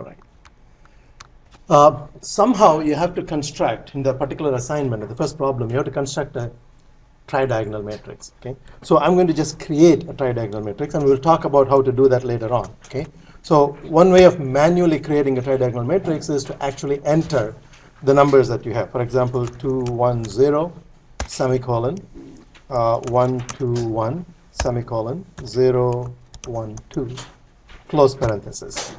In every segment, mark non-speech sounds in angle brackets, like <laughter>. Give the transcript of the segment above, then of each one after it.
All right. Uh, somehow you have to construct in the particular assignment, of the first problem, you have to construct a tridiagonal matrix. Okay. So I'm going to just create a tridiagonal matrix, and we'll talk about how to do that later on. Okay. So one way of manually creating a tridiagonal matrix is to actually enter the numbers that you have. For example, 2, 1, 0, semicolon, uh, 1, 2, 1, semicolon, 0, 1, 2, close parenthesis.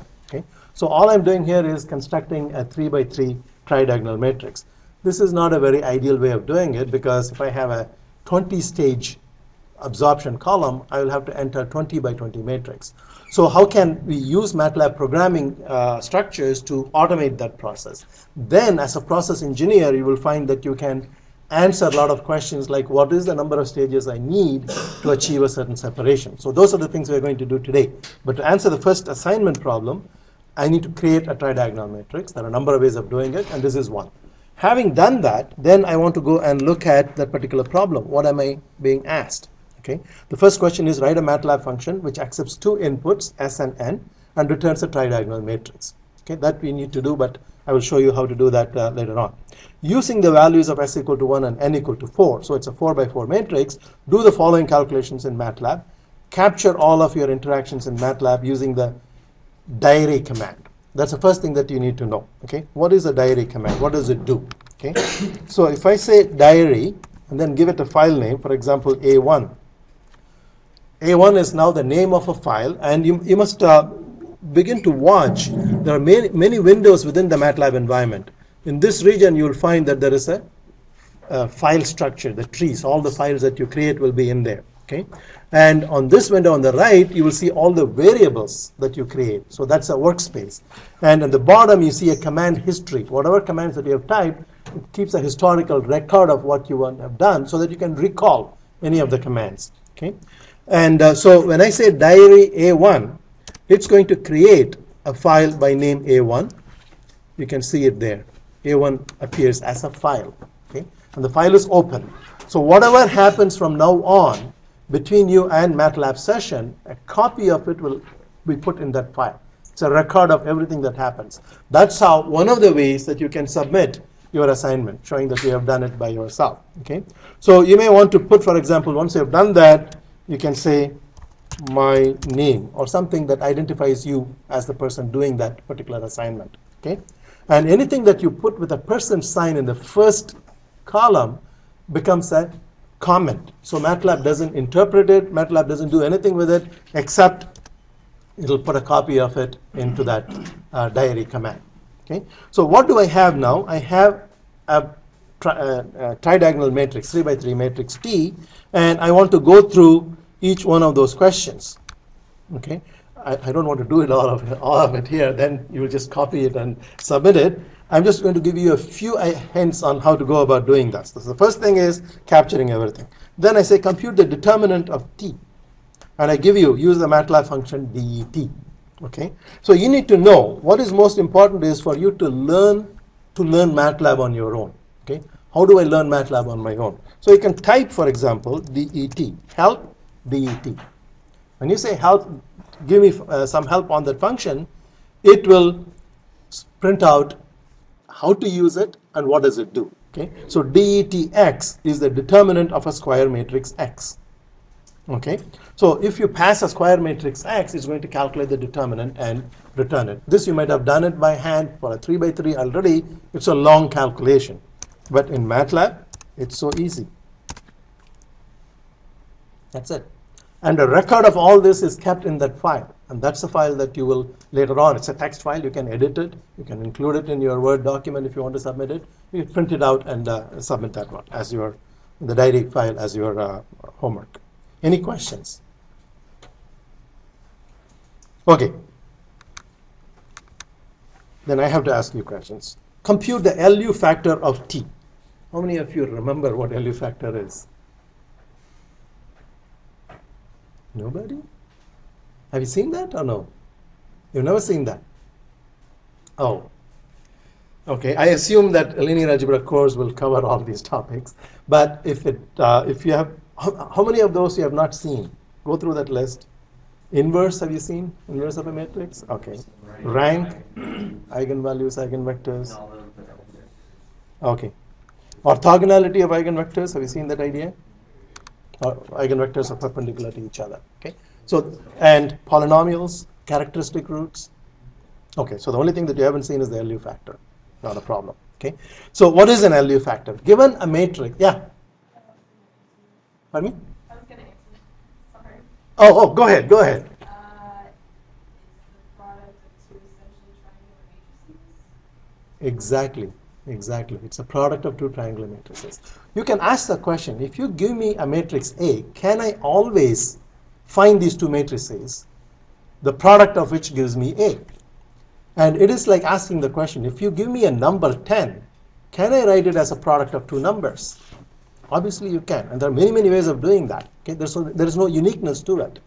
So all I'm doing here is constructing a 3 by 3 tridiagonal matrix. This is not a very ideal way of doing it because if I have a 20 stage absorption column, I will have to enter 20 by 20 matrix. So how can we use MATLAB programming uh, structures to automate that process? Then as a process engineer, you will find that you can answer a lot of questions like what is the number of stages I need to achieve a certain separation. So those are the things we're going to do today. But to answer the first assignment problem, I need to create a tridiagonal matrix. There are a number of ways of doing it, and this is one. Having done that, then I want to go and look at that particular problem. What am I being asked? Okay. The first question is write a MATLAB function which accepts two inputs, s and n, and returns a tridiagonal matrix. Okay, that we need to do, but I will show you how to do that uh, later on. Using the values of s equal to 1 and n equal to 4, so it's a 4 by 4 matrix, do the following calculations in MATLAB. Capture all of your interactions in MATLAB using the diary command. That's the first thing that you need to know. Okay, what is a diary command? What does it do? Okay, <coughs> so if I say diary and then give it a file name, for example, A1. A1 is now the name of a file, and you, you must uh, begin to watch. There are many, many windows within the MATLAB environment. In this region, you will find that there is a, a file structure, the trees. All the files that you create will be in there. Okay, and on this window on the right, you will see all the variables that you create. So that's a workspace. And at the bottom, you see a command history. Whatever commands that you have typed, it keeps a historical record of what you have done so that you can recall any of the commands. Okay, and uh, so when I say diary A1, it's going to create a file by name A1. You can see it there. A1 appears as a file. Okay, and the file is open. So whatever happens from now on between you and MATLAB session, a copy of it will be put in that file. It's a record of everything that happens. That's how one of the ways that you can submit your assignment, showing that you have done it by yourself. Okay. So you may want to put, for example, once you have done that, you can say my name or something that identifies you as the person doing that particular assignment. Okay. And anything that you put with a percent sign in the first column becomes a comment. So MATLAB doesn't interpret it, MATLAB doesn't do anything with it except it'll put a copy of it into that uh, diary command. Okay. So what do I have now? I have a, tri uh, a tridiagonal matrix, 3 by 3 matrix T, and I want to go through each one of those questions. Okay. I, I don't want to do it all of it, all of it here. Then you will just copy it and submit it. I'm just going to give you a few hints on how to go about doing that. So the first thing is capturing everything. Then I say compute the determinant of t. And I give you, use the MATLAB function det. Okay? So you need to know what is most important is for you to learn to learn MATLAB on your own. Okay? How do I learn MATLAB on my own? So you can type, for example, det, help det. When you say help, give me uh, some help on that function, it will print out how to use it and what does it do. Okay, so DETX is the determinant of a square matrix X. Okay, so if you pass a square matrix X, it's going to calculate the determinant and return it. This you might have done it by hand for a 3 by 3 already. It's a long calculation. But in MATLAB, it's so easy. That's it. And a record of all this is kept in that file. And that's the file that you will later on. It's a text file. You can edit it. You can include it in your Word document if you want to submit it. You print it out and uh, submit that one as your the diary file as your uh, homework. Any questions? Okay. Then I have to ask you questions. Compute the LU factor of t. How many of you remember what LU factor is? Nobody? Have you seen that or no? You've never seen that? Oh. Okay, I assume that linear algebra course will cover all these topics. But if it, uh, if you have, how, how many of those you have not seen? Go through that list. Inverse, have you seen? Inverse of a matrix? Okay. Rank, <clears throat> eigenvalues, eigenvectors. Okay. Orthogonality of eigenvectors, have you seen that idea? Or eigenvectors are perpendicular to each other. Okay. So, and polynomials, characteristic roots. Okay, so the only thing that you haven't seen is the LU factor. Not a problem. Okay. So what is an LU factor? Given a matrix, yeah. Pardon me? I was gonna answer. Sorry. Oh, oh, go ahead, go ahead. Uh, it's the product of two essentially triangular matrices. Exactly, exactly. It's a product of two triangular matrices. You can ask the question, if you give me a matrix A, can I always find these two matrices, the product of which gives me A? And it is like asking the question, if you give me a number 10, can I write it as a product of two numbers? Obviously you can, and there are many, many ways of doing that. Okay? There's no, there is no uniqueness to it.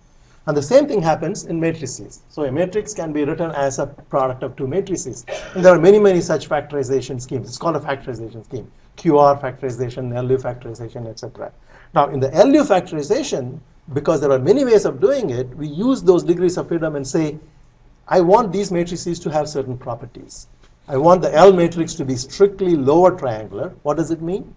And the same thing happens in matrices. So a matrix can be written as a product of two matrices. And there are many, many such factorization schemes. It's called a factorization scheme. QR factorization, LU factorization, etc. Now, in the LU factorization, because there are many ways of doing it, we use those degrees of freedom and say, I want these matrices to have certain properties. I want the L matrix to be strictly lower triangular. What does it mean?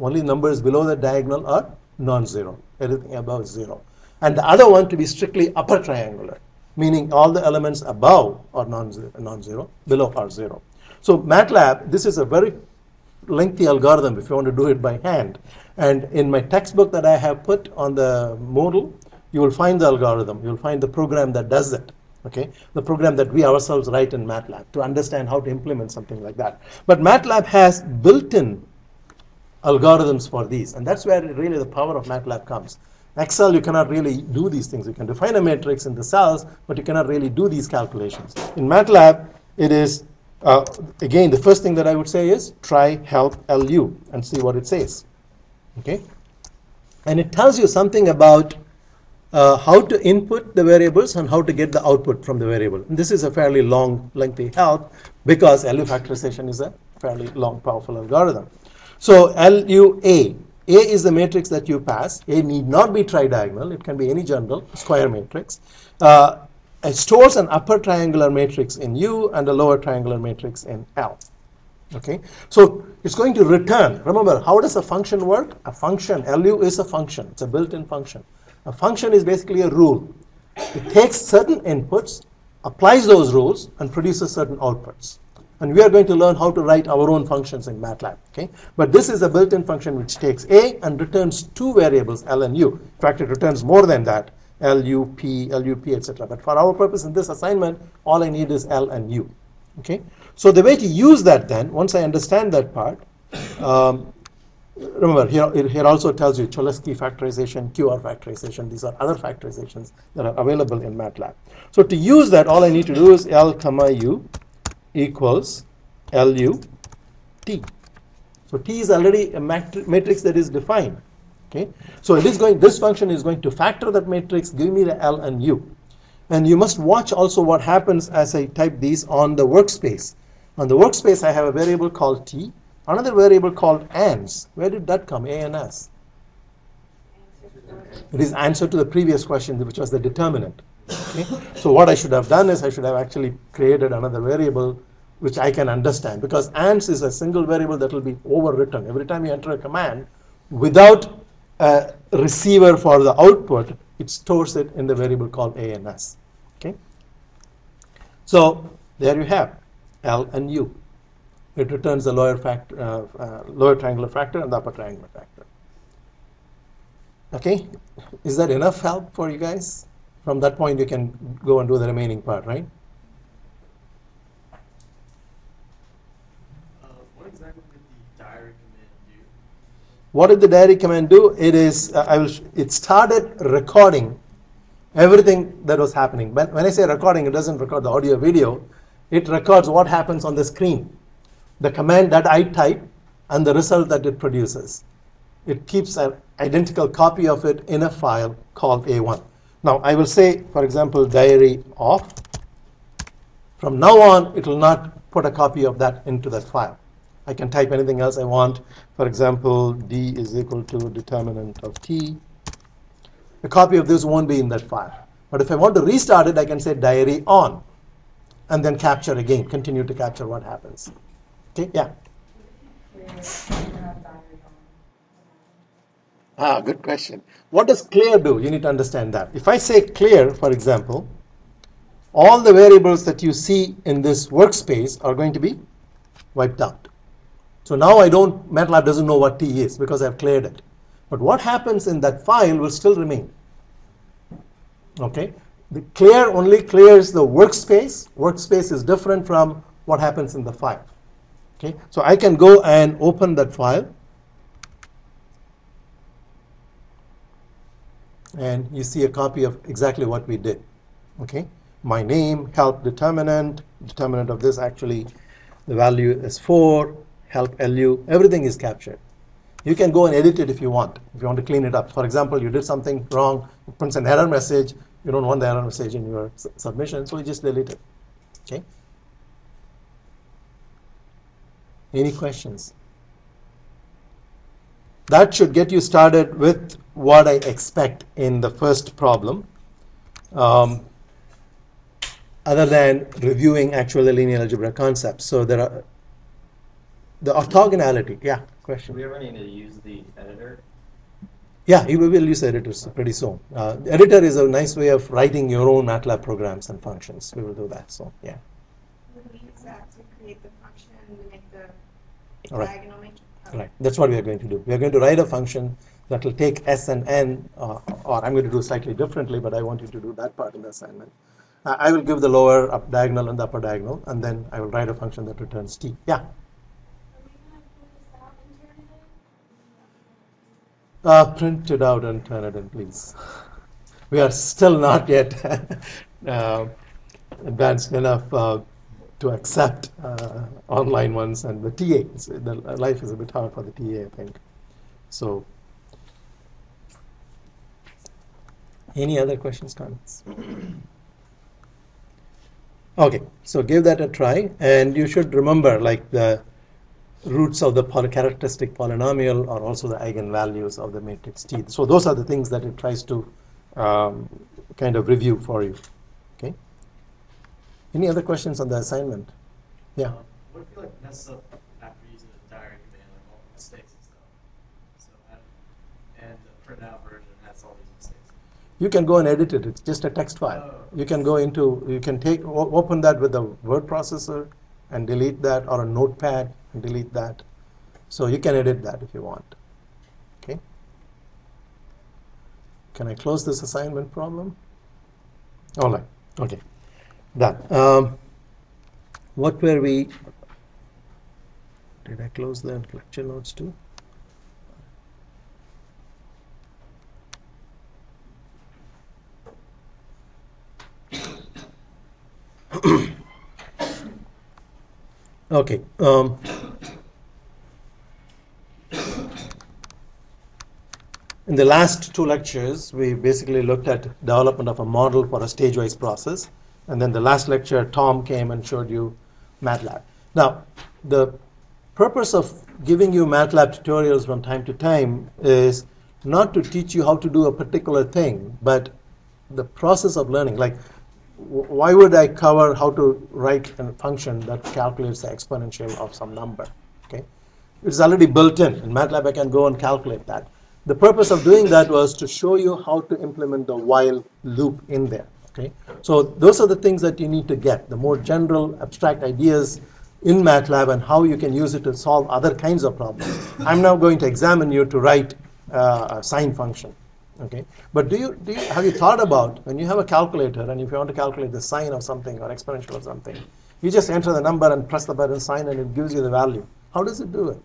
Only numbers below the diagonal are non-zero. Everything above zero. And the other one to be strictly upper triangular, meaning all the elements above are non-zero, non-zero below are zero. So MATLAB, this is a very lengthy algorithm if you want to do it by hand. And in my textbook that I have put on the Moodle, you will find the algorithm. You will find the program that does it. Okay, the program that we ourselves write in MATLAB to understand how to implement something like that. But MATLAB has built-in algorithms for these, and that's where really the power of MATLAB comes. Excel, you cannot really do these things. You can define a matrix in the cells, but you cannot really do these calculations. In MATLAB, it is uh, again the first thing that I would say is try help LU and see what it says. Okay, and it tells you something about uh, how to input the variables and how to get the output from the variable. And this is a fairly long, lengthy help because LU factorization is a fairly long, powerful algorithm. So LUA, A is the matrix that you pass. A need not be tridiagonal. It can be any general square matrix. Uh, it stores an upper triangular matrix in U and a lower triangular matrix in L. Okay, so it's going to return. Remember, how does a function work? A function, LU is a function. It's a built-in function. A function is basically a rule. It takes certain inputs, applies those rules, and produces certain outputs. And we are going to learn how to write our own functions in MATLAB. Okay? But this is a built-in function which takes A and returns two variables, L and U. In fact, it returns more than that, L, U, P, L, U, P, etc. But for our purpose in this assignment, all I need is L and U. Okay? So the way to use that then, once I understand that part, um, remember here, here also tells you Cholesky factorization, QR factorization. These are other factorizations that are available in MATLAB. So to use that, all I need to do is L comma U equals LU T. So T is already a matrix that is defined. Okay, so it is going. This function is going to factor that matrix, give me the L and U, and you must watch also what happens as I type these on the workspace. On the workspace, I have a variable called T, another variable called ANS. Where did that come? ANS. It is answer to the previous question, which was the determinant. Okay? So what I should have done is I should have actually created another variable which I can understand because ANS is a single variable that will be overwritten. Every time you enter a command, without a receiver for the output, it stores it in the variable called ANS. Okay? So there you have L and U. It returns the lower, factor, uh, uh, lower triangular factor and the upper triangular factor. Okay? Is that enough help for you guys? From that point, you can go and do the remaining part, right? What did the diary command do? It is, uh, I will, it started recording everything that was happening. When, when I say recording, it doesn't record the audio video. It records what happens on the screen, the command that I type, and the result that it produces. It keeps an identical copy of it in a file called A1. Now, I will say, for example, diary off. From now on, it will not put a copy of that into that file. I can type anything else I want. For example, d is equal to determinant of t. A copy of this won't be in that file. But if I want to restart it, I can say diary on and then capture again, continue to capture what happens. Okay, yeah. Ah, good question. What does clear do? You need to understand that. If I say clear, for example, all the variables that you see in this workspace are going to be wiped out. So now I don't, MATLAB doesn't know what T is because I've cleared it. But what happens in that file will still remain. Okay? The clear only clears the workspace. Workspace is different from what happens in the file. Okay? So I can go and open that file. And you see a copy of exactly what we did. Okay? My name, help determinant, determinant of this actually, the value is 4, help LU, everything is captured. You can go and edit it if you want, if you want to clean it up. For example, you did something wrong, it prints an error message, you don't want the error message in your submission, so you just delete it. Okay? Any questions? That should get you started with what I expect in the first problem. Um, other than reviewing actual linear algebra concepts. So there are the orthogonality. Yeah, question. Do we ever need to use the editor? Yeah, you will use editors pretty soon. Uh, editor is a nice way of writing your own MATLAB programs and functions. We will do that. So yeah. We're to create the function and make the diagonal. Right. That's what we are going to do. We are going to write a function that will take s and n, uh, or I'm going to do slightly differently, but I want you to do that part in the assignment. Uh, I will give the lower up diagonal and the upper diagonal, and then I will write a function that returns t. Yeah. Are we going to pull this out and turn it in? Uh, print it out and turn it in, please. We are still not yet <laughs> uh, advanced enough uh, to accept uh, online ones and the TA. The life is a bit hard for the TA, I think. So, any other questions, comments? <clears throat> Okay, so give that a try, and you should remember, like the roots of the poly- characteristic polynomial are also the eigenvalues of the matrix T. So those are the things that it tries to um, kind of review for you. Okay. Any other questions on the assignment? Yeah. Um, What if you like mess up after using the diary command, like all the mistakes and stuff? So, I- and the printout version has all these mistakes. You can go and edit it. It's just a text file. You can go into, you can take, o- open that with the word processor and delete that, or a notepad and delete that. So you can edit that if you want. Okay. Can I close this assignment problem? All right. Okay. Done. Um, what were we? Did I close the lecture notes too? <clears throat> Okay. Um, in the last two lectures, we basically looked at development of a model for a stage-wise process, and then the last lecture, Tom came and showed you MATLAB. Now, the purpose of giving you MATLAB tutorials from time to time is not to teach you how to do a particular thing, but the process of learning. Like, why would I cover how to write a function that calculates the exponential of some number? Okay, it's already built in. In MATLAB, I can go and calculate that. The purpose of doing that was to show you how to implement the while loop in there. Okay, so those are the things that you need to get. The more general, abstract ideas in MATLAB and how you can use it to solve other kinds of problems. I'm now going to examine you to write uh, a sine function. Okay, but do you, do you have you thought about when you have a calculator and if you want to calculate the sine of something or exponential of something, you just enter the number and press the button sine and it gives you the value. How does it do it?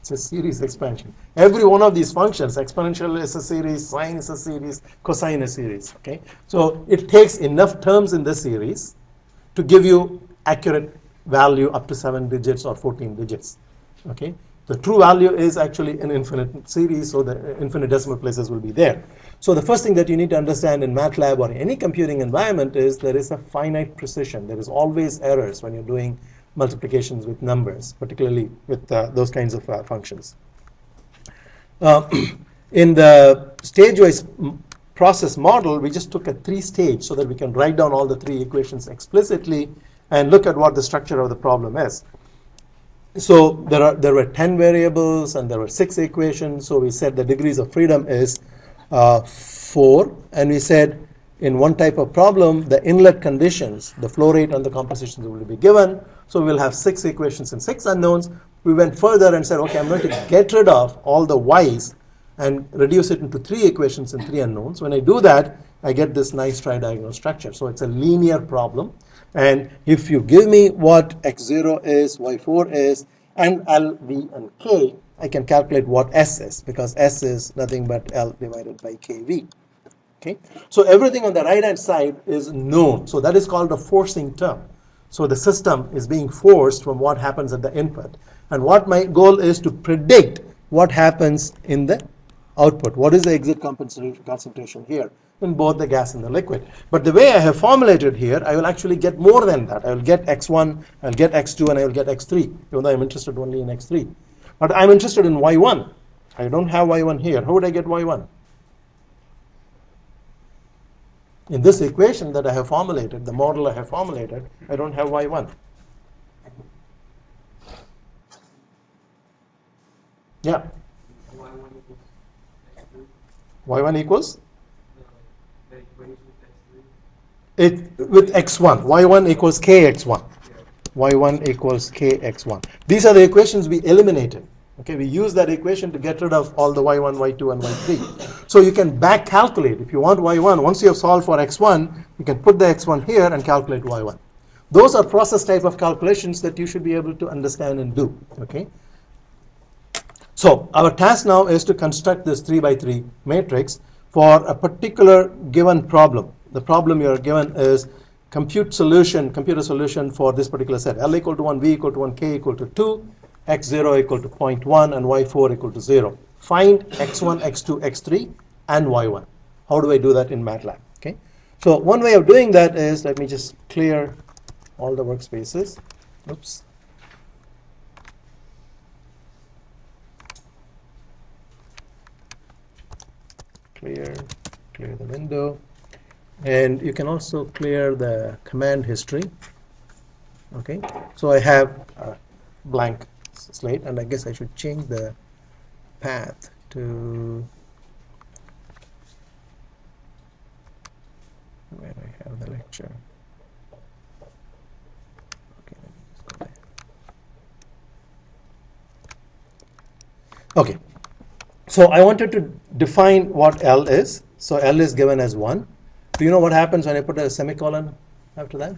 It's a series expansion. Every one of these functions, exponential is a series, sine is a series, cosine is a series. Okay, so it takes enough terms in the series to give you accurate value up to seven digits or 14 digits. Okay, the true value is actually an infinite series, so the infinite decimal places will be there. So the first thing that you need to understand in MATLAB or any computing environment is there is a finite precision. There is always errors when you're doing multiplications with numbers, particularly with uh, those kinds of uh, functions. uh, <clears throat> in the stage-wise process model, we just took a three-stage so that we can write down all the three equations explicitly and look at what the structure of the problem is. So there are there were ten variables and there were six equations. So we said the degrees of freedom is uh, four, and we said in one type of problem the inlet conditions, the flow rate and the compositions will be given. So we'll have six equations and six unknowns. We went further and said, okay, I'm going to get rid of all the y's and reduce it into three equations and three unknowns. When I do that, I get this nice tridiagonal structure. So it's a linear problem. And if you give me what x0 is, y4 is, and L, V, and K, I can calculate what S is because S is nothing but L divided by KV. Okay, so everything on the right hand side is known. So that is called a forcing term. So the system is being forced from what happens at the input. And what my goal is to predict what happens in the output. What is the exit concentration concentration here in both the gas and the liquid? But the way I have formulated here, I will actually get more than that. I will get x1, I'll get x2, and I will get x3, even though I'm interested only in x3. But I'm interested in y1. I don't have y1 here. How would I get y1? In this equation that I have formulated, the model I have formulated, I don't have y1. Yeah, Y one equals y1 equals the, the equation X three. It with x1. y1 equals kx1. y1 equals kx1. These are the equations we eliminated. Okay, we use that equation to get rid of all the y1, y2, and y3. So you can back calculate. If you want y1, once you have solved for x1, you can put the x1 here and calculate y1. Those are process type of calculations that you should be able to understand and do. Okay. So our task now is to construct this 3 by 3 matrix for a particular given problem. The problem you are given is compute solution, computer solution for this particular set. L equal to 1, V equal to 1, K equal to 2, X0 equal to 0.1, and Y4 equal to 0. Find X1, X2, X3, and Y1. How do I do that in MATLAB? Okay. So one way of doing that is, let me just clear all the workspaces. Oops. clear clear the window and you can also clear the command history. Okay. So I have a blank slate and I guess I should change the path to where I have the lecture. Okay so I wanted to define what L is. So L is given as 1. Do you know what happens when I put a semicolon after that?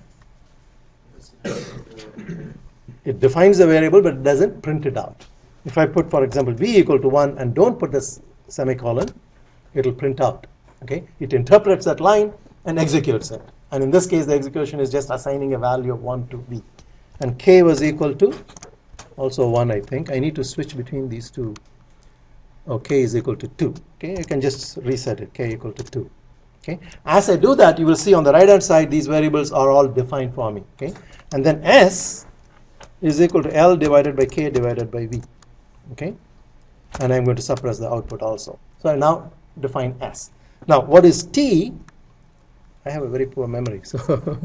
It defines the variable but it doesn't print it out. If I put, for example, v equal to 1 and don't put this semicolon, it will print out. Okay? It interprets that line and executes it. And in this case, the execution is just assigning a value of 1 to v. And k was equal to also 1, I think. I need to switch between these two oh, k is equal to 2. Okay, you can just reset it, k equal to 2. Okay, as I do that, you will see on the right hand side these variables are all defined for me. Okay, and then s is equal to L divided by k divided by v. Okay, and I'm going to suppress the output also. So I now define s. Now, what is t? I have a very poor memory, so <laughs>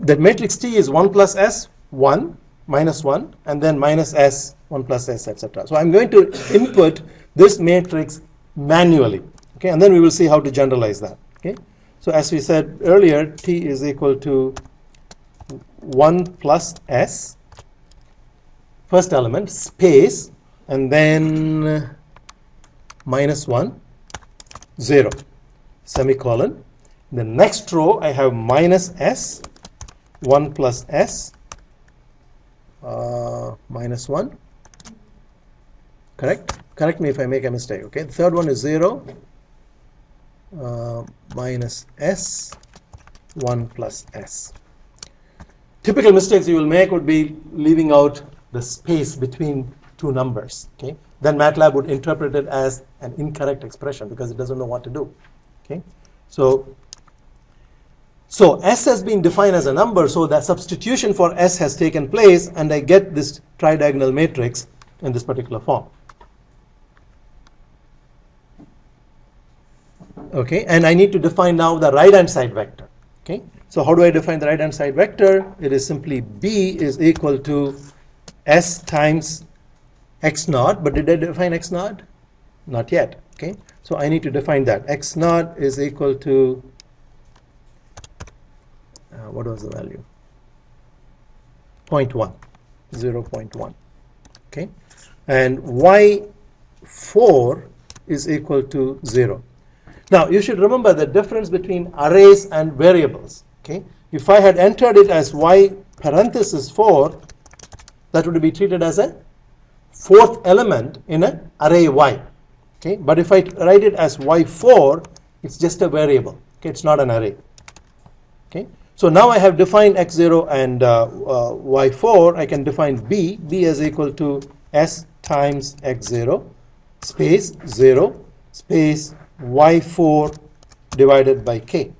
that matrix T is 1 plus S, 1, minus 1, and then minus S, 1 plus S, etc. So I'm going to input this matrix manually, okay, and then we will see how to generalize that, okay. So as we said earlier, T is equal to 1 plus S, first element, space, and then minus 1, 0, semicolon. The next row, I have minus S, 1 plus S, uh, minus 1. Correct? Correct me if I make a mistake, okay? The third one is 0, uh, minus S, 1 plus S. Typical mistakes you will make would be leaving out the space between two numbers, okay? Then MATLAB would interpret it as an incorrect expression because it doesn't know what to do, okay? So so S has been defined as a number, so that substitution for S has taken place, and I get this tridiagonal matrix in this particular form. Okay, and I need to define now the right hand side vector. Okay, so how do I define the right hand side vector? It is simply b is equal to s times x naught, but did I define x naught? Not yet. Okay, so I need to define that. x naught is equal to uh, what was the value? 0.1, 0.1. Okay, and y4 is equal to 0. Now you should remember the difference between arrays and variables. Okay, if I had entered it as y parenthesis 4, that would be treated as a fourth element in an array y. Okay, but if I write it as y4, it's just a variable. Okay, it's not an array. Okay, so now I have defined x0 and uh, uh, y4. I can define b. b is equal to s times x0 space 0 space y4 divided by k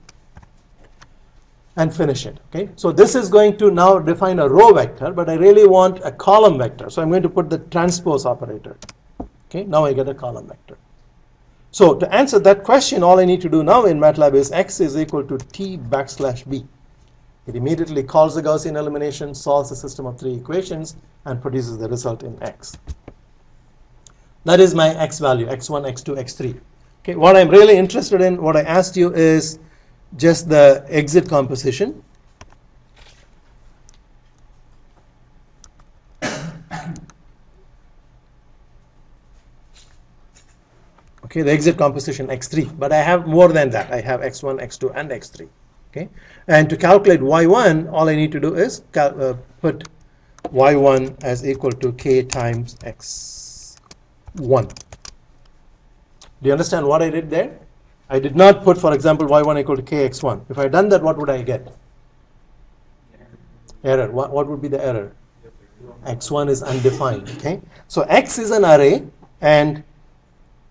and finish it. Okay, so this is going to now define a row vector, but I really want a column vector. So I'm going to put the transpose operator. Okay, now I get a column vector. So to answer that question, all I need to do now in MATLAB is x is equal to t backslash b. It immediately calls the Gaussian elimination, solves the system of three equations, and produces the result in x. That is my x value, x1, x2, x3. Okay, what I'm really interested in, what I asked you is just the exit composition. Okay, the exit composition x3, but I have more than that. I have x1, x2, and x3. Okay, and to calculate y1, all I need to do is uh, put y1 as equal to k times x1. Do you understand what I did there? I did not put, for example, y1 equal to kx1. If I had done that, what would I get? Error. What, what would be the error? x1 is undefined. Okay. So x is an array, and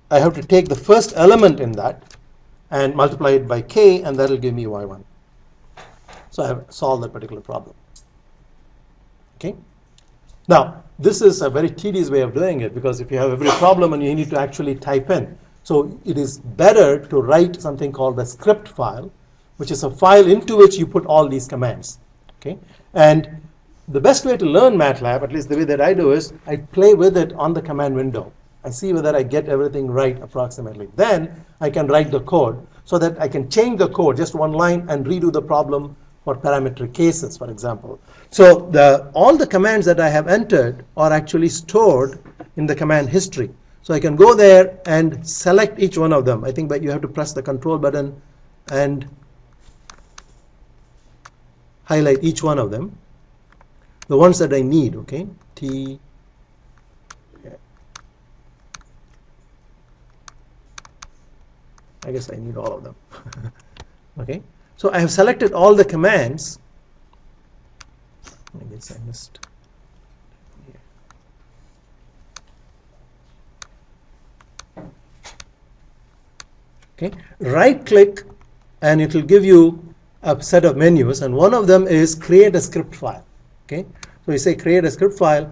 I have to take the first element in that and multiply it by k, and that will give me y1. So I have solved that particular problem. Okay. Now, this is a very tedious way of doing it because if you have every problem and you need to actually type in, so it is better to write something called a script file, which is a file into which you put all these commands. Okay, and the best way to learn MATLAB, at least the way that I do, is I play with it on the command window. I see whether I get everything right approximately. Then I can write the code so that I can change the code just one line and redo the problem for parametric cases, for example. So the, all the commands that I have entered are actually stored in the command history. So I can go there and select each one of them. I think that you have to press the control button and highlight each one of them. The ones that I need, okay? T I guess I need all of them. <laughs> okay, so I have selected all the commands. I guess I missed. Okay, right click and it will give you a set of menus, and one of them is create a script file. Okay, so you say create a script file,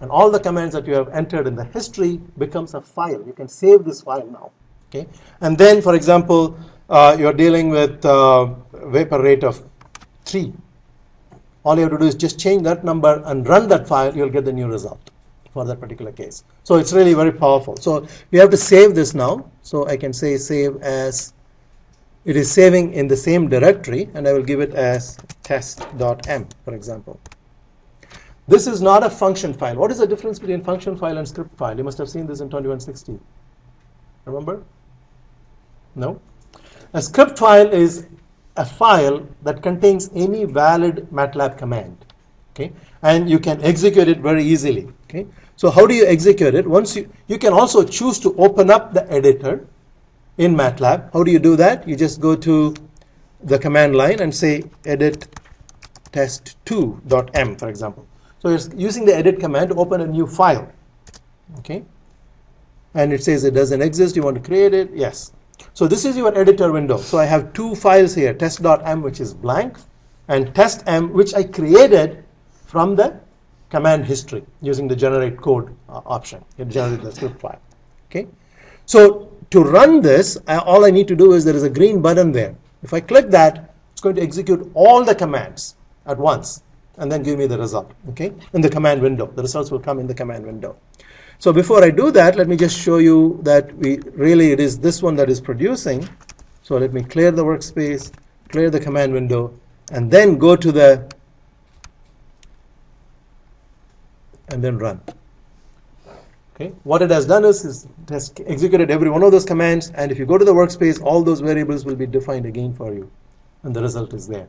and all the commands that you have entered in the history becomes a file. You can save this file now. Okay, and then, for example, uh, you're dealing with uh, vapor rate of three. All you have to do is just change that number and run that file. You'll get the new result for that particular case. So it's really very powerful. So we have to save this now. So I can say save as it is saving in the same directory, and I will give it as test.m, for example. This is not a function file. What is the difference between function file and script file? You must have seen this in 2160. Remember? No? A script file is a file that contains any valid MATLAB command. Okay? And you can execute it very easily. Okay? So how do you execute it? Once you, you can also choose to open up the editor in MATLAB. How do you do that? You just go to the command line and say edit test2.m, for example. So it's using the edit command to open a new file. Okay? And it says it doesn't exist. You want to create it? Yes. So this is your editor window. So I have two files here, test.m, which is blank, and test.m, which I created from the command history using the generate code uh, option. It generated the script file. Okay. So to run this, I, all I need to do is there is a green button there. If I click that, it's going to execute all the commands at once and then give me the result, okay, in the command window. The results will come in the command window. So before I do that, let me just show you that we really it is this one that is producing. So let me clear the workspace, clear the command window, and then go to the and then run. Okay, what it has done is, it has executed every one of those commands, and if you go to the workspace, all those variables will be defined again for you, and the result is there.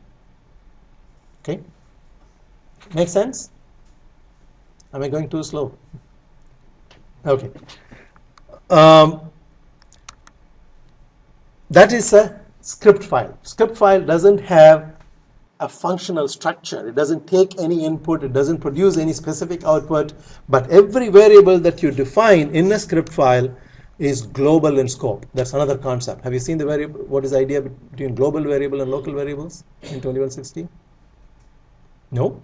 Okay, make sense? Am I going too slow? Okay. Um, that is a script file. Script file doesn't have a functional structure. It doesn't take any input, it doesn't produce any specific output, but every variable that you define in a script file is global in scope. That's another concept. Have you seen the variable? What is the idea between global variable and local variables in 2160? No?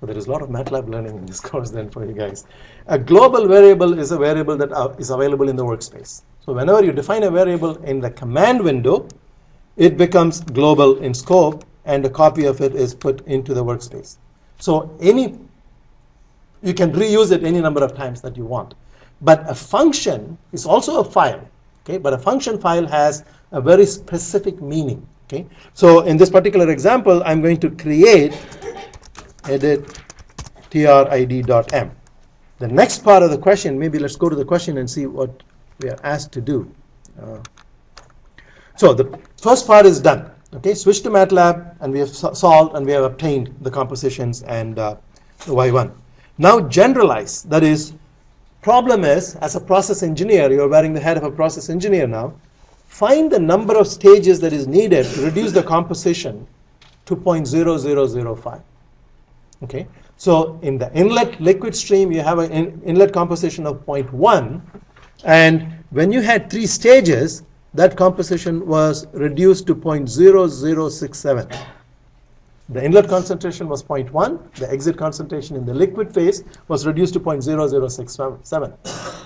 So there is a lot of MATLAB learning in this <laughs> course then for you guys. A global variable is a variable that uh, available in the workspace. So whenever you define a variable in the command window, it becomes global in scope and a copy of it is put into the workspace. So any you can reuse it any number of times that you want. But a function is also a file, okay? But a function file has a very specific meaning, okay? So in this particular example, I'm going to create edit trid.m. The next part of the question, maybe let's go to the question and see what we are asked to do. Uh, so the first part is done. Okay, switch to MATLAB and we have solved and we have obtained the compositions and uh, the Y1. Now generalize. That is, problem is, as a process engineer, you're wearing the head of a process engineer now, find the number of stages that is needed to reduce the composition to 0.0005. Okay, so in the inlet liquid stream, you have an in- inlet composition of 0.1, and when you had three stages, that composition was reduced to 0.0067. The inlet concentration was 0.1, the exit concentration in the liquid phase was reduced to 0.0067.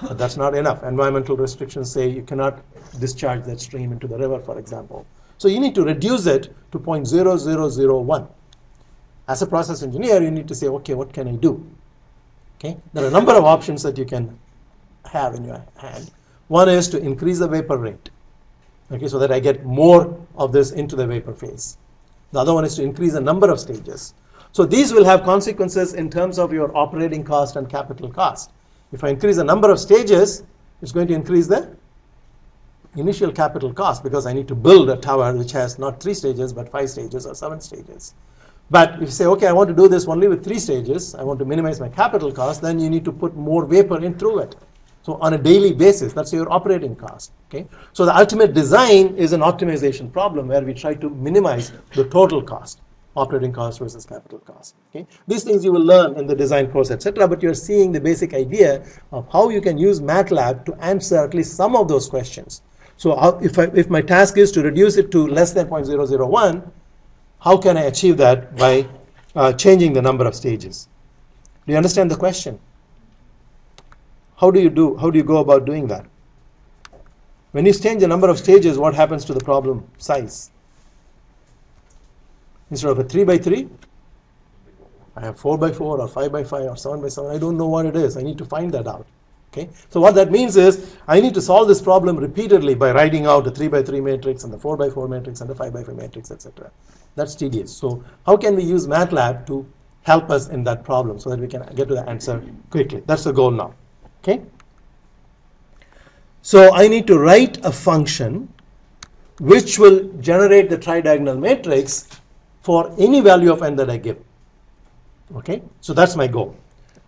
But that's not enough. Environmental restrictions say you cannot discharge that stream into the river, for example. So you need to reduce it to 0.0001 as a process engineer, you need to say, okay, what can I do? Okay, there are a number of options that you can have in your hand. One is to increase the vapor rate, okay, so that I get more of this into the vapor phase. The other one is to increase the number of stages. So these will have consequences in terms of your operating cost and capital cost. If I increase the number of stages, it's going to increase the initial capital cost because I need to build a tower which has not three stages but five stages or seven stages. But if you say, okay, I want to do this only with three stages, I want to minimize my capital cost, then you need to put more vapor in through it. So on a daily basis, that's your operating cost. Okay. So the ultimate design is an optimization problem where we try to minimize the total cost, operating cost versus capital cost. Okay. These things you will learn in the design course, etc. But you're seeing the basic idea of how you can use MATLAB to answer at least some of those questions. So if, I, if my task is to reduce it to less than 0.001, how can I achieve that by uh, changing the number of stages? Do you understand the question? How do you do? How do you go about doing that? When you change the number of stages, what happens to the problem size? Instead of a 3 by 3, I have 4 by 4 or 5 by 5 or 7 by 7. I don't know what it is. I need to find that out. Okay? So what that means is I need to solve this problem repeatedly by writing out the 3 by 3 matrix and the 4 by 4 matrix and the 5 by 5 matrix, etc. That's tedious. So how can we use MATLAB to help us in that problem so that we can get to the answer quickly? That's the goal now. Okay? So I need to write a function which will generate the tridiagonal matrix for any value of n that I give. Okay? So that's my goal.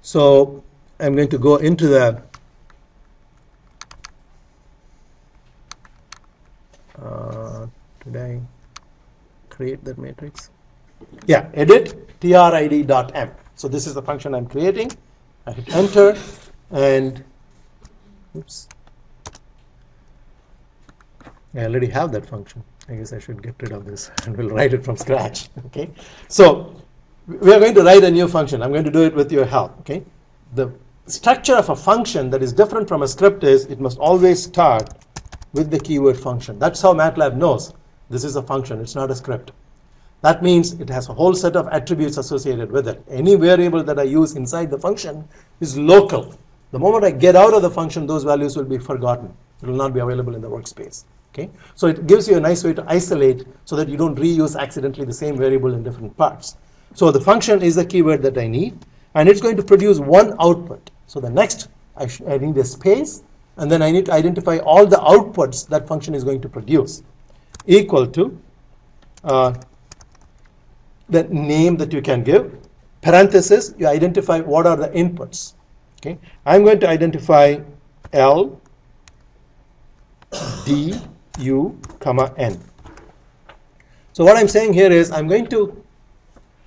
So I'm going to go into the uh, did I create that matrix? Yeah, edit trid.m. So this is the function I'm creating. I hit enter and oops. I already have that function. I guess I should get rid of this and we'll write it from scratch. <laughs> Okay. So we are going to write a new function. I'm going to do it with your help. Okay. The structure of a function that is different from a script is it must always start with the keyword function. That's how MATLAB knows this is a function, it's not a script. That means it has a whole set of attributes associated with it. Any variable that I use inside the function is local. The moment I get out of the function, those values will be forgotten. It will not be available in the workspace. Okay? So it gives you a nice way to isolate so that you don't reuse accidentally the same variable in different parts. So the function is the keyword that I need, and it's going to produce one output. So the next, I, I need a space, and then I need to identify all the outputs that function is going to produce, equal to uh, the name that you can give. Parenthesis, you identify what are the inputs. Okay, I'm going to identify L, D, U, comma N. So what I'm saying here is I'm going to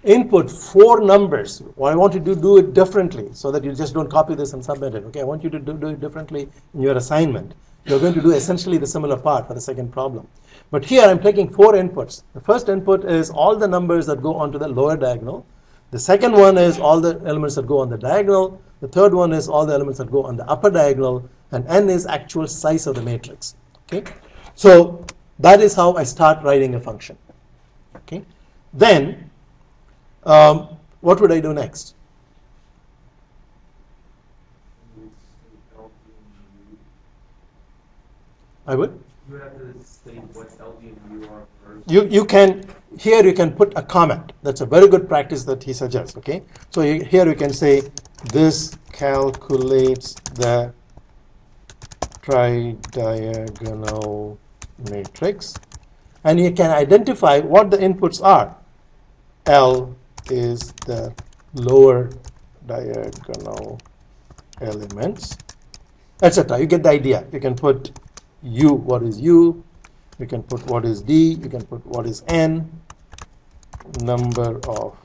input four numbers. Well, I want you to do it differently so that you just don't copy this and submit it. Okay, I want you to do, do it differently in your assignment. You're going to do essentially the similar part for the second problem. But here I'm taking four inputs. The first input is all the numbers that go onto the lower diagonal. The second one is all the elements that go on the diagonal. The third one is all the elements that go on the upper diagonal. And n is actual size of the matrix. Okay, so that is how I start writing a function. Okay, then um, what would I do next? I would. You have to state what LD and U are first. You, you can, here you can put a comment. That's a very good practice that he suggests, okay? So you, here you can say, this calculates the tridiagonal matrix. And you can identify what the inputs are. L is the lower diagonal elements, etc. You get the idea. You can put U, what is U, you can put what is D, you can put what is N, number of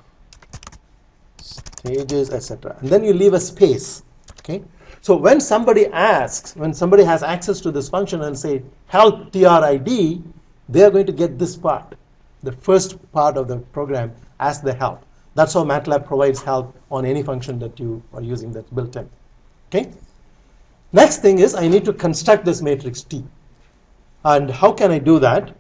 stages, etc. And then you leave a space. Okay? So when somebody asks, when somebody has access to this function and say help TRID, they are going to get this part, the first part of the program as the help. That's how MATLAB provides help on any function that you are using that's built in. Okay? Next thing is I need to construct this matrix T. And how can I do that?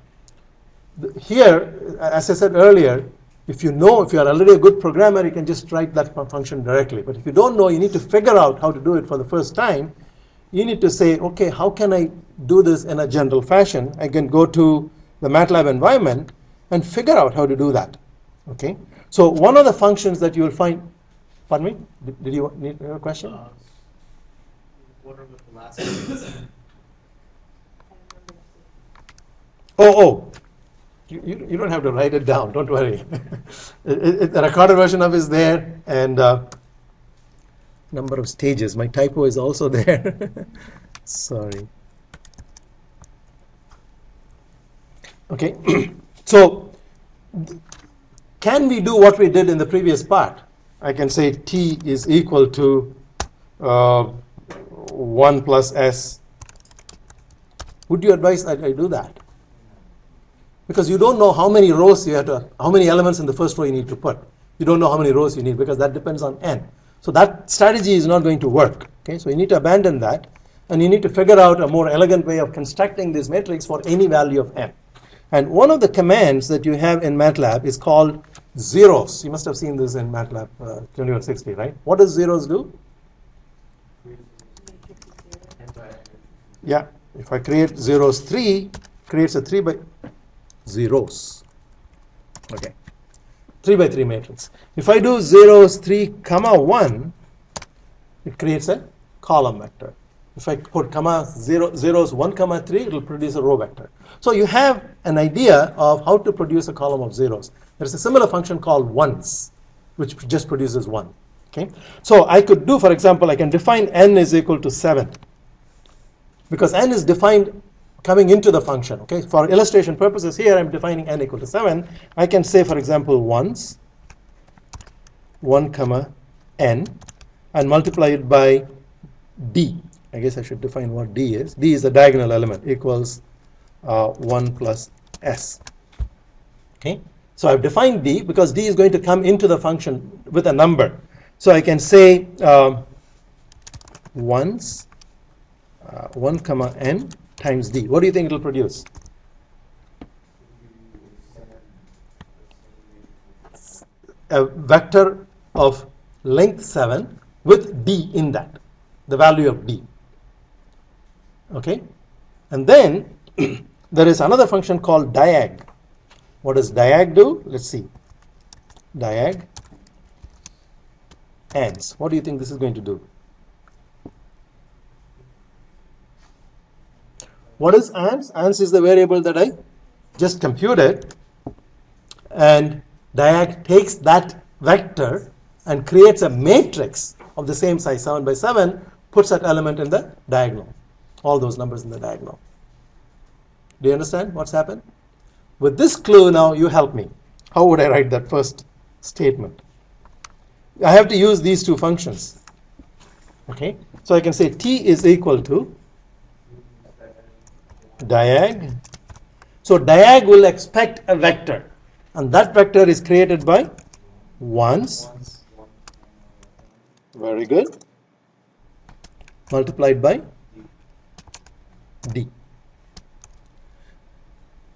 Here, as I said earlier, if you know, if you are already a good programmer, you can just write that function directly. But if you don't know, you need to figure out how to do it for the first time. You need to say, okay, how can I do this in a general fashion? I can go to the MATLAB environment and figure out how to do that. Okay? So one of the functions that you will find, pardon me, did, did you need a question? Uh, what are with the last ones? Oh, oh, you, you, don't have to write it down, don't worry. <laughs> the recorded version of is there, and uh, number of stages. My typo is also <laughs> there. Sorry. Okay, <clears throat> so can we do what we did in the previous part? I can say t is equal to uh, 1 plus s. Would you advise that I do that? Because you don't know how many rows you have to, how many elements in the first row you need to put. You don't know how many rows you need because that depends on n. So that strategy is not going to work. Okay, so you need to abandon that, and you need to figure out a more elegant way of constructing this matrix for any value of n. And one of the commands that you have in MATLAB is called zeros. You must have seen this in MATLAB uh, 2160, right? What does zeros do? Yeah, if I create zeros 3, creates a 3 by zeros. Okay. 3 by 3 matrix. If I do zeros 3 comma 1, it creates a column vector. If I put comma zero, zeros 1 comma 3, it will produce a row vector. So you have an idea of how to produce a column of zeros. There's a similar function called ones, which just produces 1. Okay? So I could do, for example, I can define n is equal to 7 because n is defined coming into the function. Okay, for illustration purposes, here I'm defining n equal to seven. I can say, for example, ones one comma n, and multiply it by d. I guess I should define what d is. d is the diagonal element equals uh, one plus s. Okay, so I've defined d because d is going to come into the function with a number. So I can say. Um, ones, uh, 1 comma n times d. What do you think it will produce? A vector of length 7 with d in that, the value of d. Okay? And then <clears throat> there is another function called diag. What does diag do? Let's see. Diag ans. What do you think this is going to do? What is ans? Ans is the variable that I just computed, and diag takes that vector and creates a matrix of the same size 7 by 7, puts that element in the diagonal, all those numbers in the diagonal. Do you understand what's happened? With this clue now, you help me. How would I write that first statement? I have to use these two functions. Okay, so I can say t is equal to diag. So diag will expect a vector, and that vector is created by ones. Very good. Multiplied by d.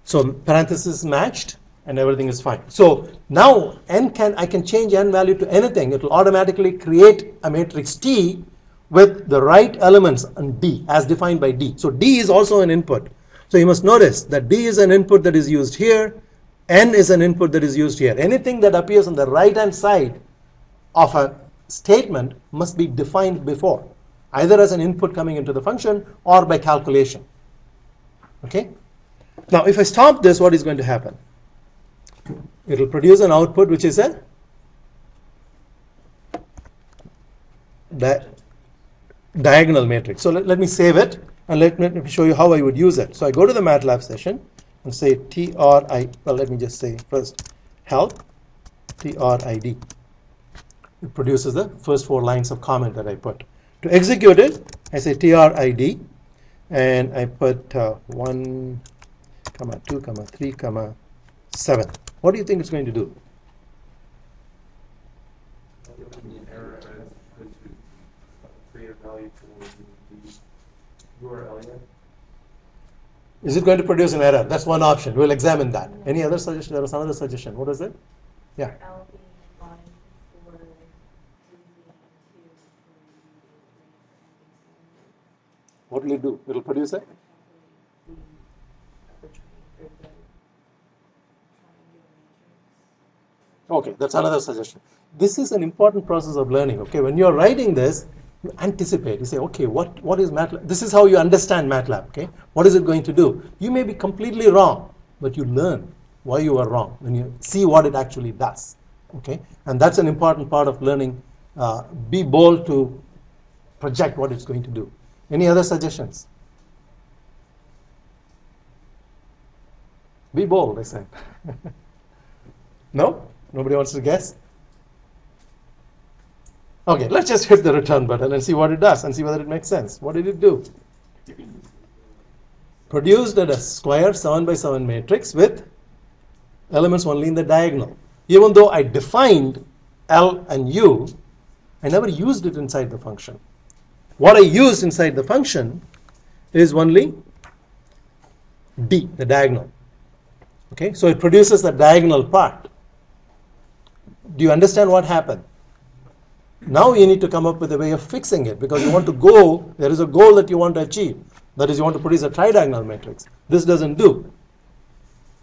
So parenthesis matched and everything is fine. So now n can I can change n value to anything. It will automatically create a matrix T with the right elements and D as defined by D. So D is also an input. So you must notice that D is an input that is used here, n is an input that is used here. Anything that appears on the right hand side of a statement must be defined before, either as an input coming into the function or by calculation. Okay? Now, if I stop this, what is going to happen? It will produce an output which is a diagonal matrix. So let, let me save it and let, let me show you how I would use it. So I go to the MATLAB session and say tri, well, let me just say first help trid. It produces the first four lines of comment that I put. To execute it, I say trid and I put uh, 1, comma 2, comma 3, comma 7. What do you think it's going to do? An error as good to create a value for the URL yet? Is it going to produce an error? That's one option. We'll examine that. Any other suggestion? There was another suggestion. What is it? Yeah. L being one for D being two for What will it do? It'll produce a the other triangle, or the triangular matrix. Okay, that's another suggestion. This is an important process of learning. Okay, when you're writing this, you anticipate. You say, okay, what, what is MATLAB? This is how you understand MATLAB. Okay, what is it going to do? You may be completely wrong, but you learn why you are wrong when you see what it actually does. Okay, and that's an important part of learning. Uh, be bold to project what it's going to do. Any other suggestions? Be bold, I said. <laughs> no? Nobody wants to guess? Okay, let's just hit the return button and see what it does and see whether it makes sense. What did it do? Produced a square 7 by 7 matrix with elements only in the diagonal. Even though I defined L and U, I never used it inside the function. What I used inside the function is only D, the diagonal. Okay, so it produces the diagonal part. Do you understand what happened? Now you need to come up with a way of fixing it because you want to go, there is a goal that you want to achieve. That is, you want to produce a tridiagonal matrix. This doesn't do.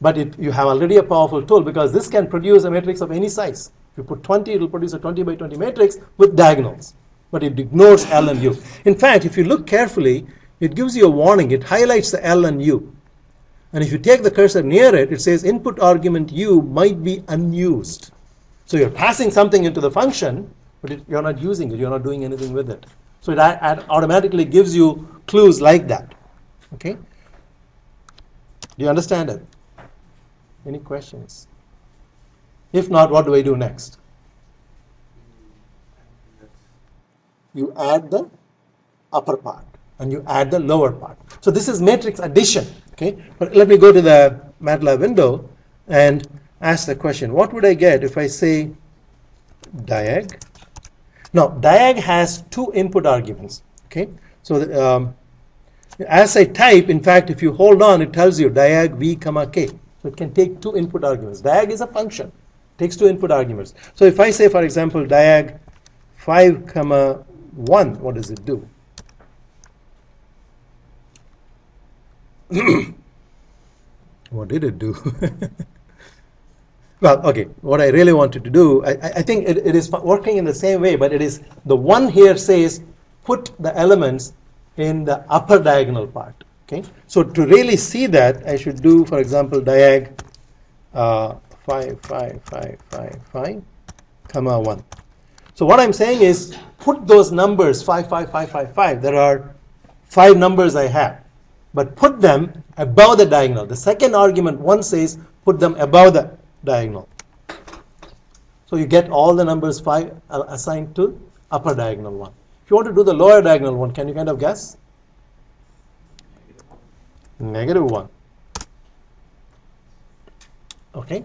But it, you have already a powerful tool because this can produce a matrix of any size. If you put 20, it will produce a 20 by 20 matrix with diagonals. But it ignores L and U. In fact, if you look carefully, it gives you a warning. It highlights the L and U. And if you take the cursor near it, it says input argument U might be unused. So you're passing something into the function, but it, you're not using it. You're not doing anything with it. So it a- automatically gives you clues like that. Okay? Do you understand it? Any questions? If not, what do I do next? You add the upper part and you add the lower part. So this is matrix addition. Okay, but let me go to the MATLAB window and ask the question: What would I get if I say diag? Now diag has two input arguments. Okay, so um, as I type, in fact, if you hold on, it tells you diag v comma k. So it can take two input arguments. Diag is a function, takes two input arguments. So if I say, for example, diag 5 comma 1, what does it do? <coughs> what did it do? <laughs> well, okay, what I really wanted to do, I, I think it, it is working in the same way, but it is the one here says put the elements in the upper diagonal part. Okay, so to really see that, I should do, for example, diag uh, 5, 5, 5, 5, 5, comma 1. So what I'm saying is put those numbers 5, 5, 5, 5, 5. There are five numbers I have, but put them above the diagonal. The second argument, one says put them above the diagonal. So you get all the numbers 5 uh, assigned to upper diagonal one. If you want to do the lower diagonal one, can you kind of guess? Negative 1. Okay.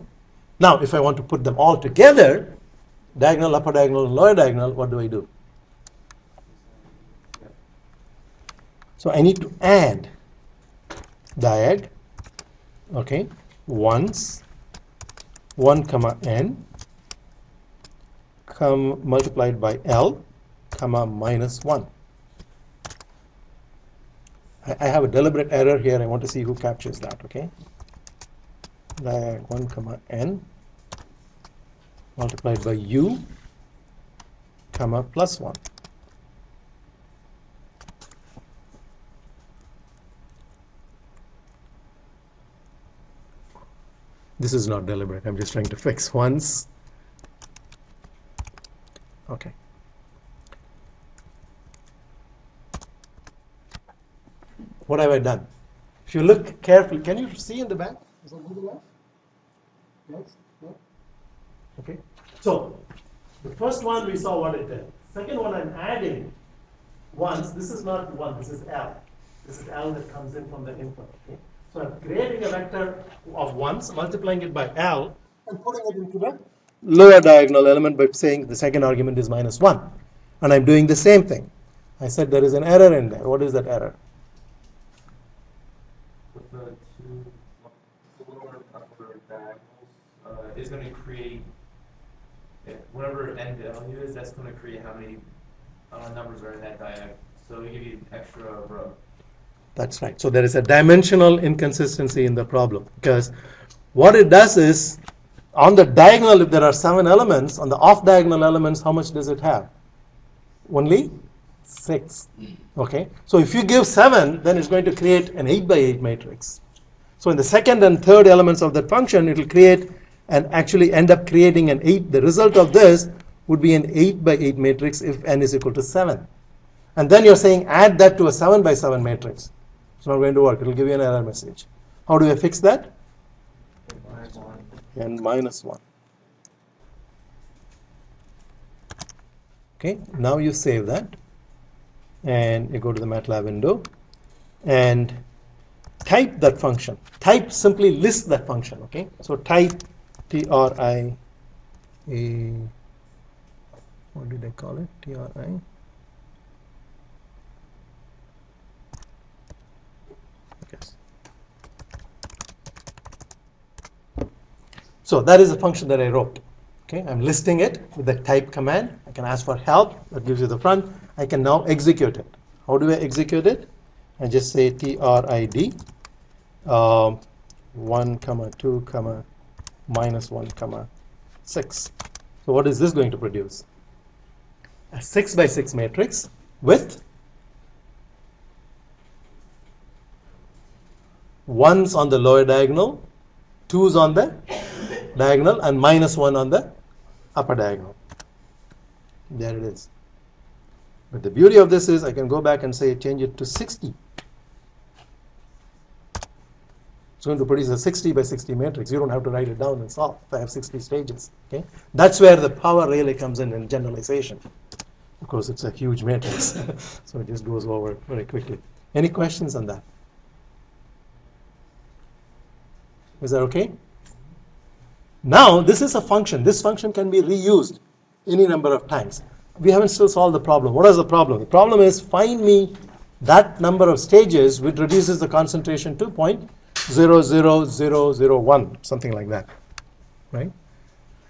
Now, if I want to put them all together, diagonal, upper diagonal, lower diagonal, what do I do? So I need to add diag, okay, ones, 1 comma n, come multiplied by L, comma minus 1. I, I have a deliberate error here. I want to see who captures that, okay? Diag 1 comma n multiplied by u comma plus 1. This is not deliberate. I'm just trying to fix once. Okay. What have I done? If you look carefully, can you see in the back? Is that moving up? Yes? No? Okay. So the first one we saw what it did. Second one I'm adding ones. This is not one. This is L. This is L that comes in from the input. Okay. So I'm creating a vector of ones, multiplying it by L, and putting it into the lower diagonal element by saying the second argument is minus one. And I'm doing the same thing. I said there is an error in there. What is that error? The two, lower upper diagonals, uh, is gonna create, eh, whatever n value is, that's gonna create how many, uh, numbers are in that diag. So we give you an extra row. That's right. So there is a dimensional inconsistency in the problem because what it does is on the diagonal, if there are seven elements, on the off diagonal elements, how much does it have? Only six. Okay. So if you give seven, then it's going to create an eight by eight matrix. So in the second and third elements of that function, it will create and actually end up creating an eight. The result of this would be an eight by eight matrix if n is equal to seven. And then you're saying add that to a seven by seven matrix. It's not going to work. It will give you an error message. How do I fix that? n minus 1. Okay, now you save that and you go to the MATLAB window and type that function. Type simply list that function. Okay, so type tri what did I call it? tri Yes. So that is the function that I wrote. Okay, I'm listing it with the type command. I can ask for help. That gives you the front. I can now execute it. How do I execute it? I just say trid um, 1 comma 2 comma minus 1 comma 6. So what is this going to produce? A 6 by 6 matrix with ones on the lower diagonal, twos on the diagonal, and minus one on the upper diagonal. There it is. But the beauty of this is I can go back and say change it to 60. It's going to produce a 60 by 60 matrix. You don't have to write it down and solve I have 60 stages. Okay? That's where the power really comes in in generalization. Of course, it's a huge matrix, <laughs> so it just goes over very quickly. Any questions on that? Is that okay? Now, this is a function. This function can be reused any number of times. we haven't still solved the problem. What is the problem? The problem is find me that number of stages which reduces the concentration to 0.00001, something like that, right?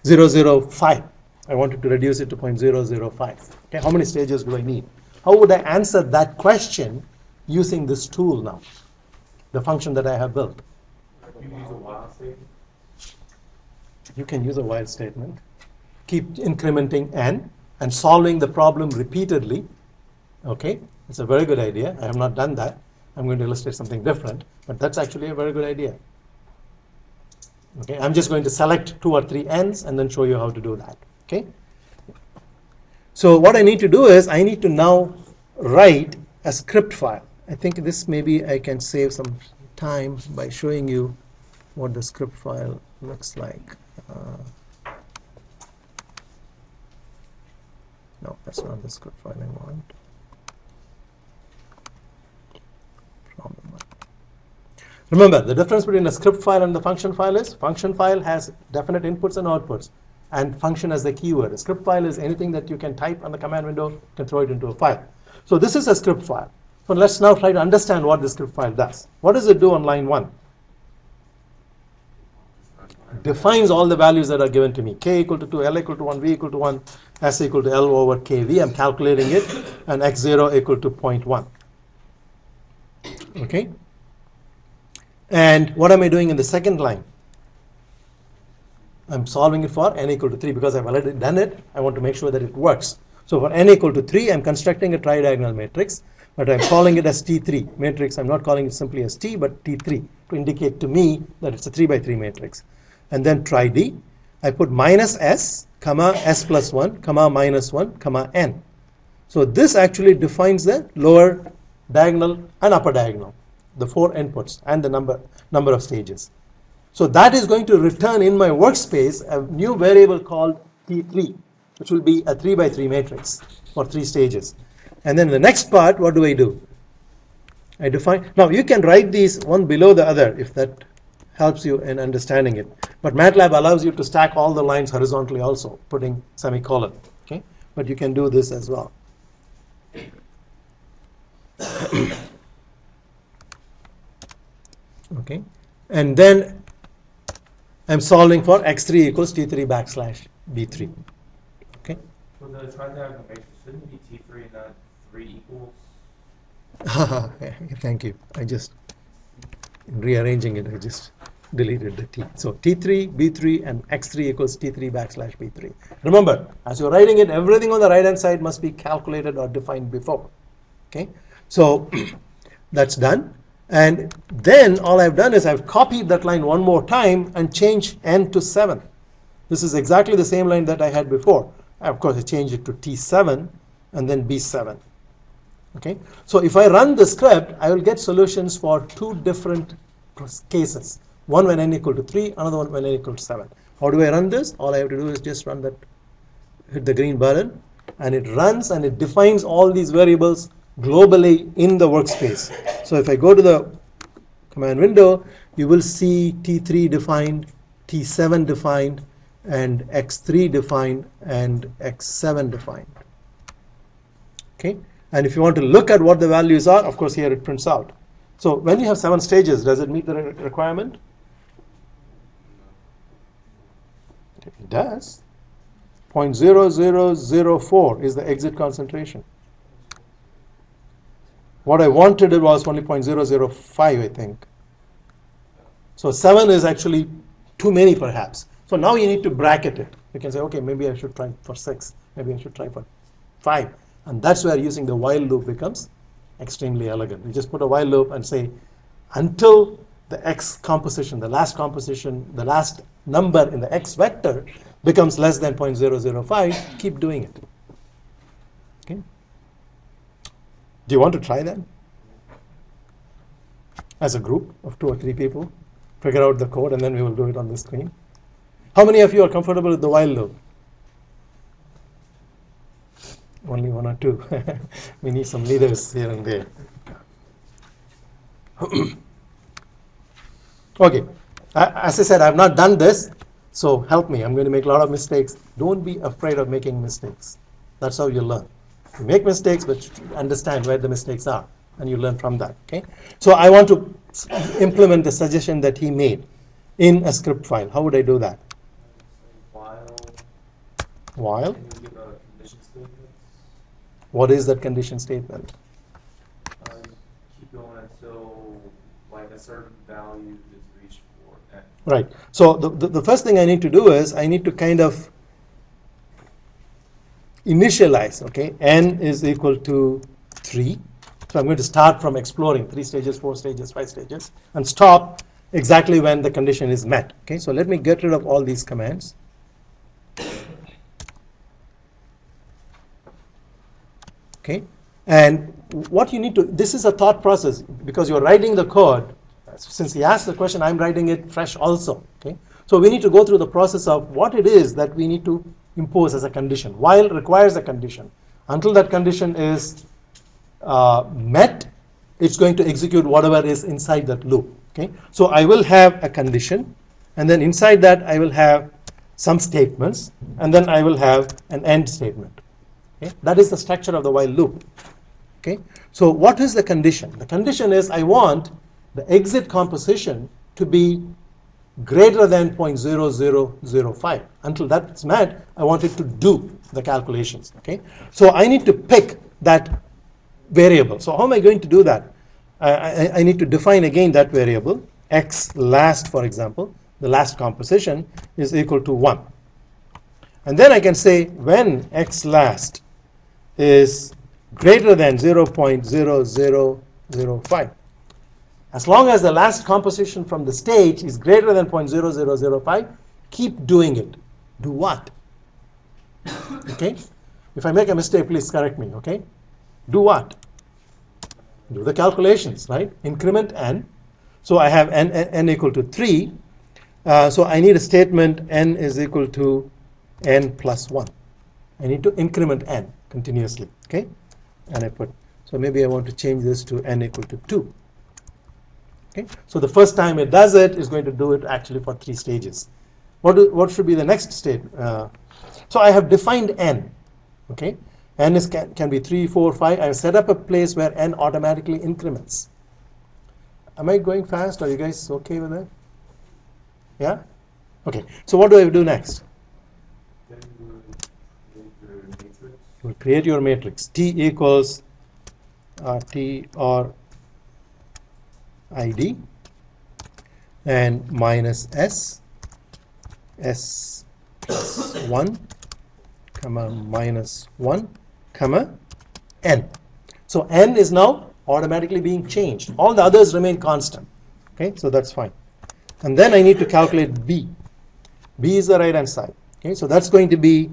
005. I wanted to reduce it to 0.005. Okay, how many stages do I need? How would I answer that question using this tool now? The function that I have built. You can use a while statement. Keep incrementing n and solving the problem repeatedly. Okay, it's a very good idea. I have not done that. I'm going to illustrate something different, but that's actually a very good idea. Okay, I'm just going to select two or three n's and then show you how to do that. Okay. So what I need to do is I need to now write a script file. I think this maybe I can save some time by showing you what the script file looks like. Uh, no, that's not the script file I want. Problem. Remember, the difference between a script file and the function file is function file has definite inputs and outputs, and function as the keyword. A script file is anything that you can type on the command window, can throw it into a file. So this is a script file. So let's now try to understand what the script file does. What does it do on line 1? Defines all the values that are given to me. k equal to 2, l equal to 1, v equal to 1, s equal to l over kv. I'm calculating it, and x0 equal to 0.1. Okay? And what am I doing in the second line? I'm solving it for n equal to 3 because I've already done it. I want to make sure that it works. So for n equal to 3, I'm constructing a tridiagonal matrix, but I'm calling it as T3 matrix. I'm not calling it simply as T, but T3 to indicate to me that it's a 3 by 3 matrix. And then trid. I put minus S, comma S plus 1, comma minus 1, comma N. So this actually defines the lower diagonal and upper diagonal, the four inputs and the number, number of stages. So that is going to return in my workspace a new variable called T3, which will be a 3 by 3 matrix for three stages. And then the next part, what do I do? I define, now you can write these one below the other if that helps you in understanding it. But MATLAB allows you to stack all the lines horizontally also, putting semicolon. Okay, but you can do this as well. <coughs> okay, and then I'm solving for x3 equals t3 backslash b3. Okay. For the tridiagonal matrix, shouldn't be T3 and not 3 equals? <laughs> Thank you. I just in rearranging it, I just deleted the t. So t3, b3, and x3 equals t3 backslash b3. Remember, as you're writing it, everything on the right hand side must be calculated or defined before. Okay, so <clears throat> that's done. And then all I've done is I've copied that line one more time and changed n to 7. This is exactly the same line that I had before. Of course, I changed it to t7 and then b7. Okay, so if I run the script, I will get solutions for two different cases. One when n equal to 3, another one when n equal to 7. How do I run this? All I have to do is just run that, hit the green button, and it runs and it defines all these variables globally in the workspace. So if I go to the command window, you will see T3 defined, T7 defined, and X3 defined, and X7 defined. Okay, and if you want to look at what the values are, of course, here it prints out. So when you have seven stages, does it meet the re- requirement? It does. 0.0004 is the exit concentration. What I wanted it was only 0.005, I think. So 7 is actually too many, perhaps. So now you need to bracket it. You can say, okay, maybe I should try for 6, maybe I should try for 5. And that's where using the while loop becomes extremely elegant. You just put a while loop and say, until the x composition, the last composition, the last number in the x vector becomes less than 0.005, keep doing it. Okay? Do you want to try that? As a group of two or three people, figure out the code and then we will do it on the screen. How many of you are comfortable with the while loop? Only one or two. <laughs> we need some leaders here and there. <clears throat> okay. As I said, I have not done this, so help me. I'm going to make a lot of mistakes. Don't be afraid of making mistakes. That's how you learn. You make mistakes, but understand where the mistakes are, and you learn from that. Okay. So I want to implement the suggestion that he made in a script file. How would I do that? While, While and you give a condition statement, what is that condition statement? uh, keep going until like a certain value is reached for n. Right. So the, the, the first thing I need to do is I need to kind of initialize, okay? n is equal to 3. So I'm going to start from exploring 3 stages, 4 stages, 5 stages, and stop exactly when the condition is met. Okay, so let me get rid of all these commands. Okay, and what you need to, this is a thought process because you're writing the code. Since he asked the question, I'm writing it fresh also. Okay, so we need to go through the process of what it is that we need to impose as a condition. While requires a condition, until that condition is uh, met, it's going to execute whatever is inside that loop. Okay, so I will have a condition, and then inside that I will have some statements, and then I will have an end statement. Okay, that is the structure of the while loop. Okay, so what is the condition? The condition is I want the exit composition to be greater than 0.0005. Until that's met, I want it to do the calculations. Okay, so I need to pick that variable. So how am I going to do that? I, I, I need to define again that variable x last, for example, the last composition is equal to 1. And then I can say when x last is greater than 0.0005. As long as the last composition from the stage is greater than 0.0005, keep doing it. Do what? Okay? If I make a mistake, please correct me, okay? Do what? Do the calculations, right? Increment n. So I have n, n, n equal to 3. Uh, so I need a statement n is equal to n plus 1. I need to increment n continuously, okay? And I put, so maybe I want to change this to n equal to 2. Okay? So the first time it does it is going to do it actually for three stages. What, do, what should be the next state? Uh, so I have defined n. Okay? n is can, can be 3, 4, 5. I have set up a place where n automatically increments. Am I going fast? Are you guys okay with that? Yeah? Okay. So what do I do next? Will create your matrix. T equals uh, T or ID and minus S, S plus 1, comma minus 1, comma N. So N is now automatically being changed. All the others remain constant. Okay, so that's fine. And then I need to calculate B. B is the right hand side. Okay, so that's going to be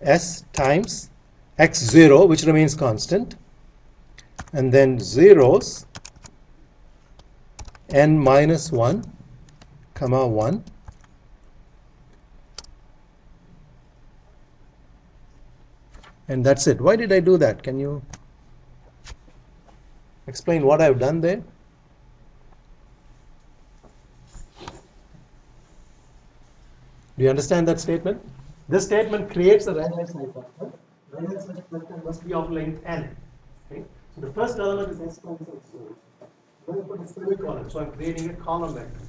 S times x0, which remains constant, and then zeros n minus 1, comma 1, and that's it. Why did I do that? Can you explain what I've done there? Do you understand that statement? This statement creates a vector. Right-hand side vector must be of length n. Okay? So the first element is s times x so I'm creating a column vector.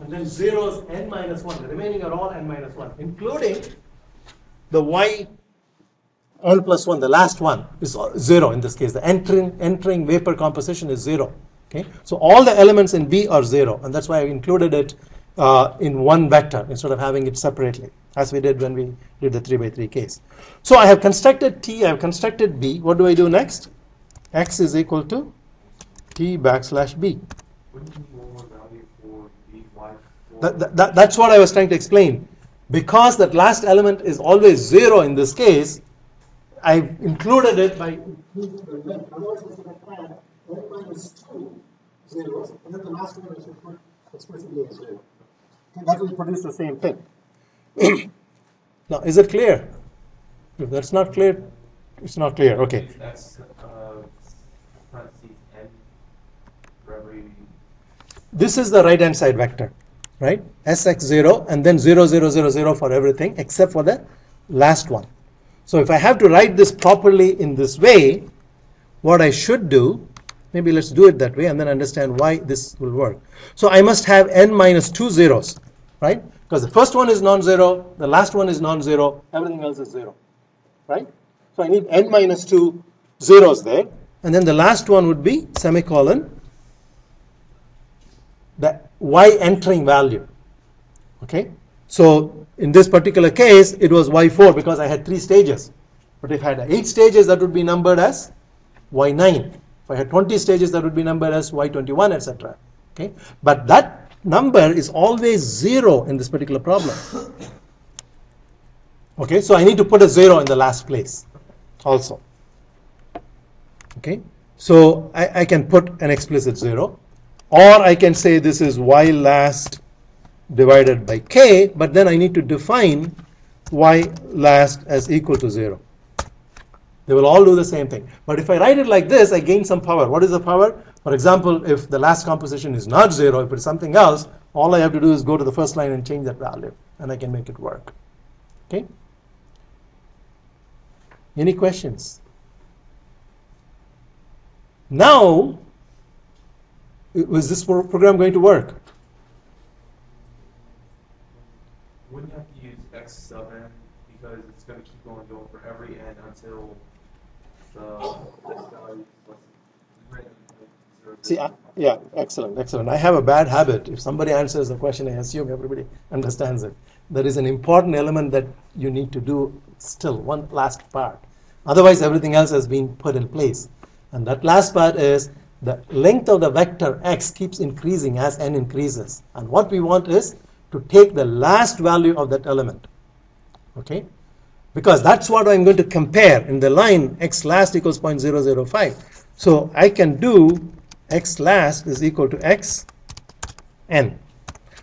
And then zeros n minus 1. The remaining are all n minus 1, including the y n plus 1, the last one, is 0 in this case. The entering, entering vapor composition is 0. Okay? So all the elements in B are 0, and that's why I included it uh, in one vector instead of having it separately, as we did when we did the 3 by 3 case. So I have constructed T, I have constructed B. What do I do next? X is equal to T backslash B. Wouldn't you more value for B, Y, four? That, that, that- that's what I was trying to explain. Because that last element is always 0 in this case, I included it by including the length. Otherwise, I should have had n minus 2 zeros, and then the last one I should put explicitly as 0. Okay, That will produce the same thing. <coughs> now, is it clear? If that's not clear, it's not clear. Okay. That's, uh, parentheses n for every, This is the right hand side vector, right? Sx0 and then 0, 0, 0, 0 for everything except for the last one. So if I have to write this properly in this way, what I should do, maybe let's do it that way and then understand why this will work. So I must have n minus two zeros, right? Because the first one is non-zero, the last one is non-zero, everything else is zero, right? So I need n minus two zeros there, and then the last one would be semicolon, the y entering value, okay? So in this particular case, it was y4 because I had three stages. But if I had eight stages, that would be numbered as y9. If I had 20 stages, that would be numbered as y21, etc. Okay? But that number is always zero in this particular problem. Okay, so I need to put a zero in the last place also. Okay, so I, I can put an explicit zero, or I can say this is y last divided by k, but then I need to define y last as equal to 0. They will all do the same thing. But if I write it like this, I gain some power. What is the power? For example, if the last composition is not 0, if it's something else, all I have to do is go to the first line and change that value, and I can make it work. Okay? Any questions? Now, was this program going to work? Wouldn't you have to use x sub n because it's going to keep going going for every n until the x value is less than greater than zero. See, I, yeah, excellent, excellent. I have a bad habit. If somebody answers the question, I assume everybody understands it. There is an important element that you need to do still, one last part. Otherwise, everything else has been put in place. And that last part is the length of the vector x keeps increasing as n increases. And what we want is to take the last value of that element. Okay? Because that's what I'm going to compare in the line x last equals 0.005. So I can do x last is equal to x n.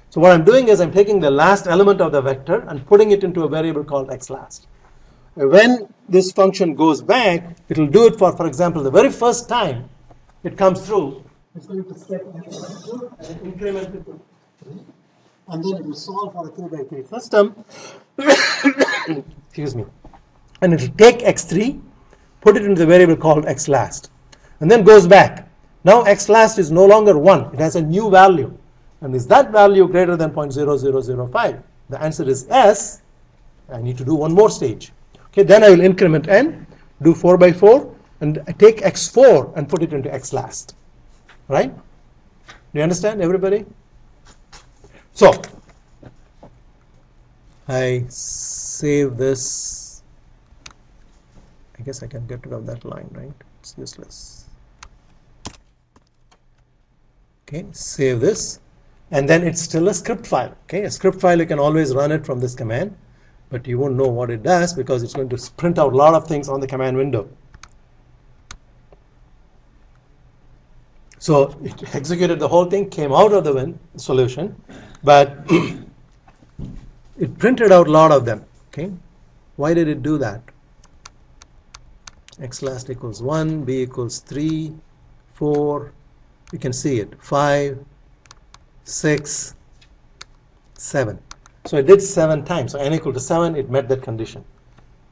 So what I'm doing is I'm taking the last element of the vector and putting it into a variable called x last. When this function goes back, it will do it for, for example, the very first time it comes through, it's going to step and increment it. And then it will solve for a 3 by 3 system. <coughs> Excuse me. And it will take x3, put it into the variable called x last, and then goes back. Now x last is no longer 1, it has a new value. And is that value greater than 0.0005? The answer is yes. I need to do one more stage. Okay, then I will increment n, do 4 by 4, and take x4 and put it into x last. Right? Do you understand, everybody? So, I save this. I guess I can get rid of that line, right? It's useless. Okay, save this. And then it's still a script file. Okay, a script file, you can always run it from this command, but you won't know what it does because it's going to print out a lot of things on the command window. So it executed the whole thing, came out of the win solution, but <clears throat> it printed out a lot of them. Okay, why did it do that? X last equals 1, B equals 3, 4, you can see it, 5, 6, 7. So it did 7 times. So n equal to 7, it met that condition.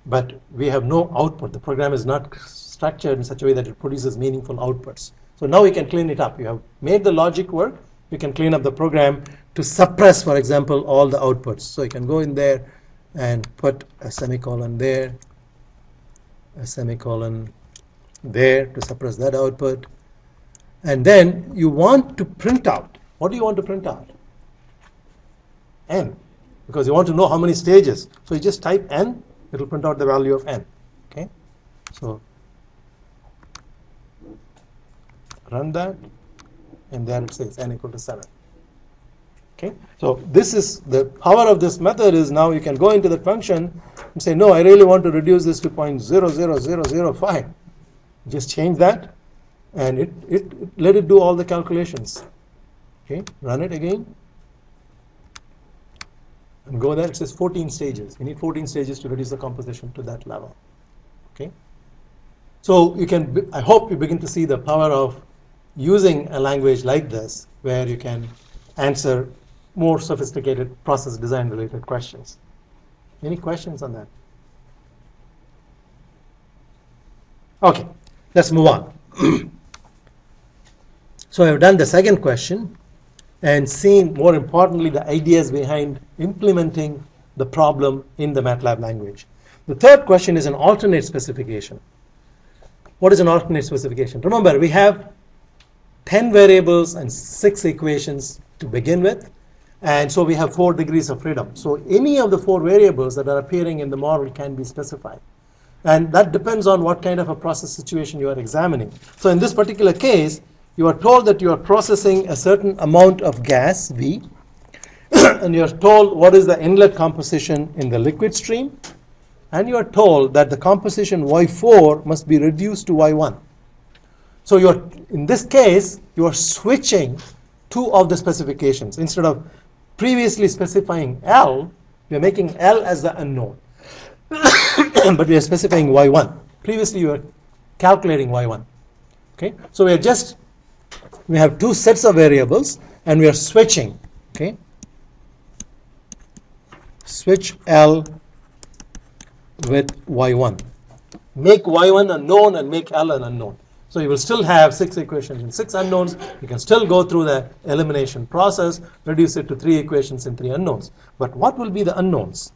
But we have no output. The program is not structured in such a way that it produces meaningful outputs. So now we can clean it up. You have made the logic work. You can clean up the program to suppress, for example, all the outputs. So you can go in there and put a semicolon there, a semicolon there to suppress that output. And then you want to print out. What do you want to print out? n. Because you want to know how many stages. So you just type n, it will print out the value of n. Okay? So run that, and there it says n equal to 7. Okay, so this is the power of this method is now you can go into the function and say, no, I really want to reduce this to 0.00005. Just change that, and it, it, it let it do all the calculations. Okay, run it again, and go there. It says 14 stages. You need 14 stages to reduce the composition to that level. Okay, so you can. I hope you begin to see the power of using a language like this, where you can answer more sophisticated process design related questions. Any questions on that? Okay, let's move on. <clears throat> so I've done the second question and seen more importantly the ideas behind implementing the problem in the MATLAB language. The third question is an alternate specification. What is an alternate specification? Remember, we have 10 variables and 6 equations to begin with, and so we have 4 degrees of freedom. So any of the 4 variables that are appearing in the model can be specified. And that depends on what kind of a process situation you are examining. So in this particular case, you are told that you are processing a certain amount of gas, V, <coughs> and you are told what is the inlet composition in the liquid stream, and you are told that the composition Y4 must be reduced to Y1. So you're in this case, you are switching two of the specifications. Instead of previously specifying L, we are making L as the unknown. <coughs> but we are specifying Y1. Previously you were calculating Y1. Okay? So we are just we have two sets of variables and we are switching. Okay? Switch L with Y1. Make Y1 a known and make L an unknown. So you will still have six equations and six unknowns. You can still go through the elimination process, reduce it to three equations and three unknowns. But what will be the unknowns?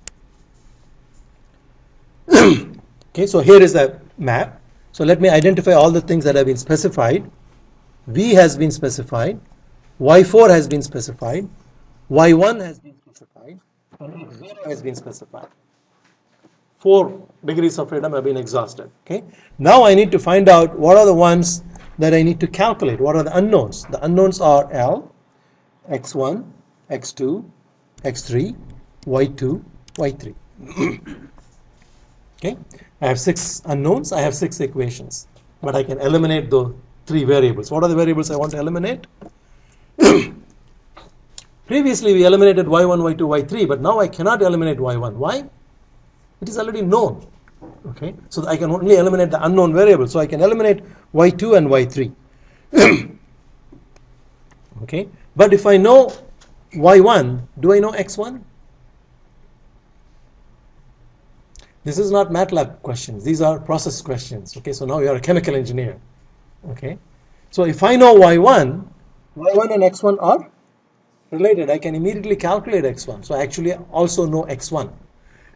<coughs> okay, so here is the map. So let me identify all the things that have been specified. V has been specified, Y4 has been specified, Y1 has been specified, and X0 has been specified. Four degrees of freedom have been exhausted. Okay. Now I need to find out what are the ones that I need to calculate. What are the unknowns? The unknowns are L, X1, X2, X3, Y2, Y3. okay. I have six unknowns. I have six equations, but I can eliminate the three variables. What are the variables I want to eliminate? <coughs> Previously, we eliminated y1, y2, y3, but now I cannot eliminate y1. Why? It is already known. Okay, so I can only eliminate the unknown variable. So I can eliminate y2 and y3. <clears throat> okay, but if I know y1, do I know x1? This is not MATLAB questions. These are process questions. Okay, so now you are a chemical engineer. Okay, so if I know y1, y1 and x1 are related. I can immediately calculate x1. So I actually also know x1.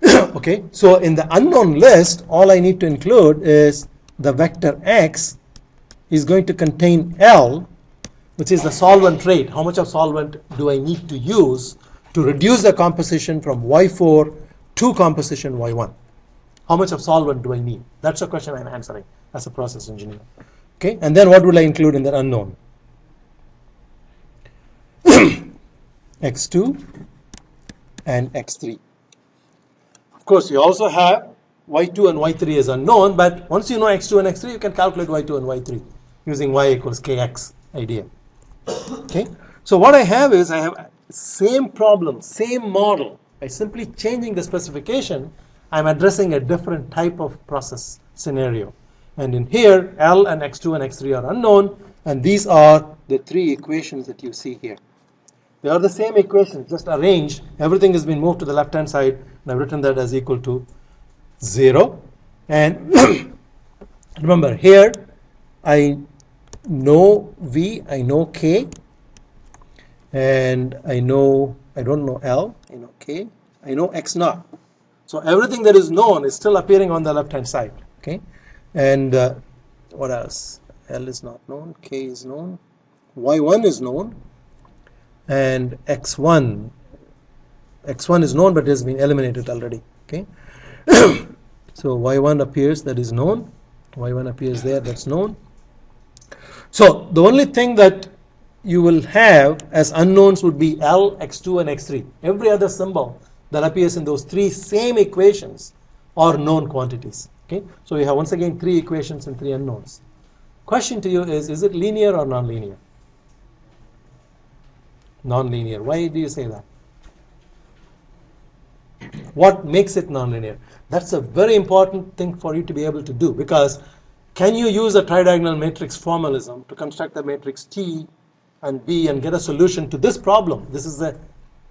<coughs> okay, so in the unknown list, all I need to include is the vector x is going to contain L, which is the solvent rate. How much of solvent do I need to use to reduce the composition from Y4 to composition Y1? How much of solvent do I need? That's the question I'm answering as a process engineer. Okay, and then what will I include in the unknown? <coughs> x2 and x3. Course, you also have y2 and y3 is unknown, but once you know x2 and x3, you can calculate y2 and y3 using y equals kx idea. Okay, so what I have is I have same problem, same model. By simply changing the specification, I'm addressing a different type of process scenario. And in here, L and x2 and x3 are unknown, and these are the three equations that you see here. They are the same equation, just arranged. Everything has been moved to the left hand side, and I've written that as equal to 0. And <coughs> remember, here I know V, I know K, and I know, I don't know L, I know K, I know X naught. So everything that is known is still appearing on the left hand side. Okay, and uh, what else? L is not known, K is known, Y1 is known, and x1 x1 is known but it has been eliminated already okay? <coughs> So y1 appears that is known. Y1 appears there that's known. So the only thing that you will have as unknowns would be L, x2 and x3 every other symbol that appears in those three same equations are known quantities okay? So we have once again three equations and three unknowns. Question to you is is it linear or non-linear non-linear. Why do you say that? What makes it non-linear? That's a very important thing for you to be able to do because can you use a tridiagonal matrix formalism to construct the matrix T and B and get a solution to this problem? This is the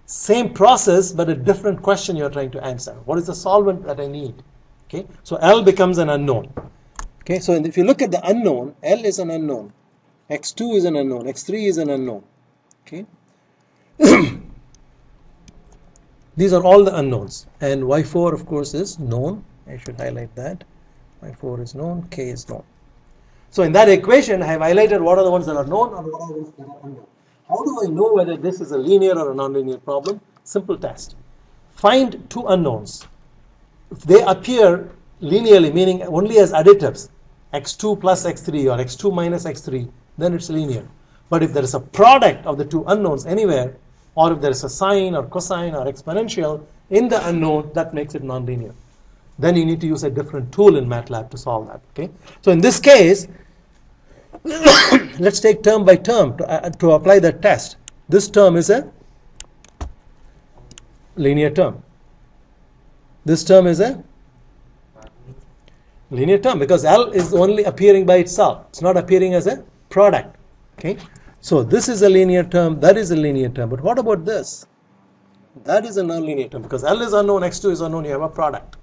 same process but a different question you're trying to answer. What is the solvent that I need? Okay, so L becomes an unknown. Okay, so if you look at the unknown, L is an unknown, x2 is an unknown, x3 is an unknown. Okay, <coughs> these are all the unknowns, and y4 of course is known. I should highlight that. y4 is known, k is known. So in that equation, I have highlighted what are the ones that are known and what are the ones that are unknown. How do I know whether this is a linear or a nonlinear problem? Simple test. Find two unknowns. If they appear linearly, meaning only as additives, x2 plus x3 or x2 minus x3, then it's linear. But if there is a product of the two unknowns anywhere, or if there is a sine or cosine or exponential in the unknown, that makes it nonlinear. Then you need to use a different tool in MATLAB to solve that. Okay. So in this case, <coughs> let's take term by term to, uh, to apply the test. This term is a linear term. This term is a linear term because L is only appearing by itself. It's not appearing as a product. Okay. So this is a linear term, that is a linear term. But what about this? That is a nonlinear term because L is unknown, X2 is unknown, you have a product.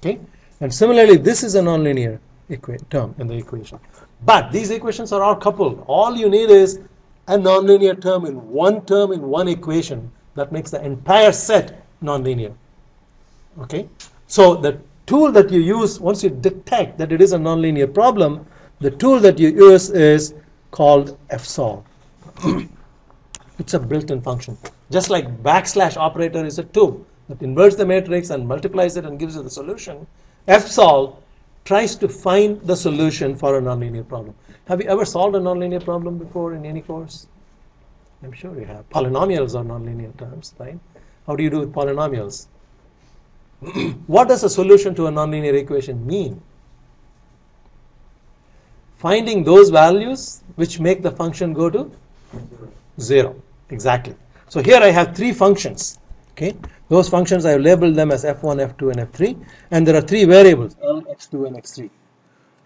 Okay? And similarly, this is a nonlinear term in the equation. But these equations are all coupled. All you need is a nonlinear term in one term in one equation that makes the entire set nonlinear. Okay? So the tool that you use once you detect that it is a nonlinear problem, the tool that you use is called fsolve. <clears throat> it's a built-in function. Just like backslash operator is a tool that inverts the matrix and multiplies it and gives you the solution, fsolve tries to find the solution for a nonlinear problem. Have you ever solved a nonlinear problem before in any course? I'm sure you have. Polynomials are nonlinear terms, right? How do you do with polynomials? <clears throat> what does a solution to a nonlinear equation mean? Finding those values which make the function go to zero. Exactly. So here I have three functions. Okay, those functions I have labeled them as f1, f2, and f3, and there are three variables l, x2, and x3.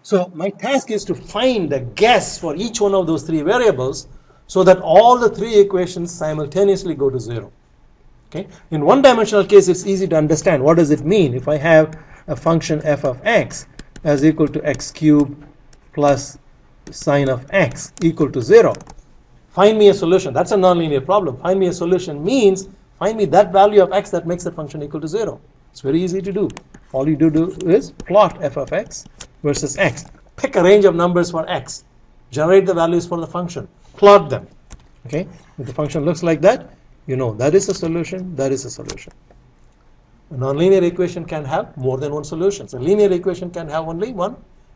So my task is to find the guess for each one of those three variables so that all the three equations simultaneously go to zero. Okay, in one-dimensional case, it's easy to understand. What does it mean if I have a function f of x as equal to x cubed plus sine of x equal to zero? Find me a solution. That's a nonlinear problem. Find me a solution means find me that value of x that makes that function equal to 0. It's very easy to do. All you do, do is plot f of x versus x. Pick a range of numbers for x. Generate the values for the function. Plot them. Okay? If the function looks like that, you know that is a solution, that is a solution. A nonlinear equation can have more than one solution. So a linear equation can have only one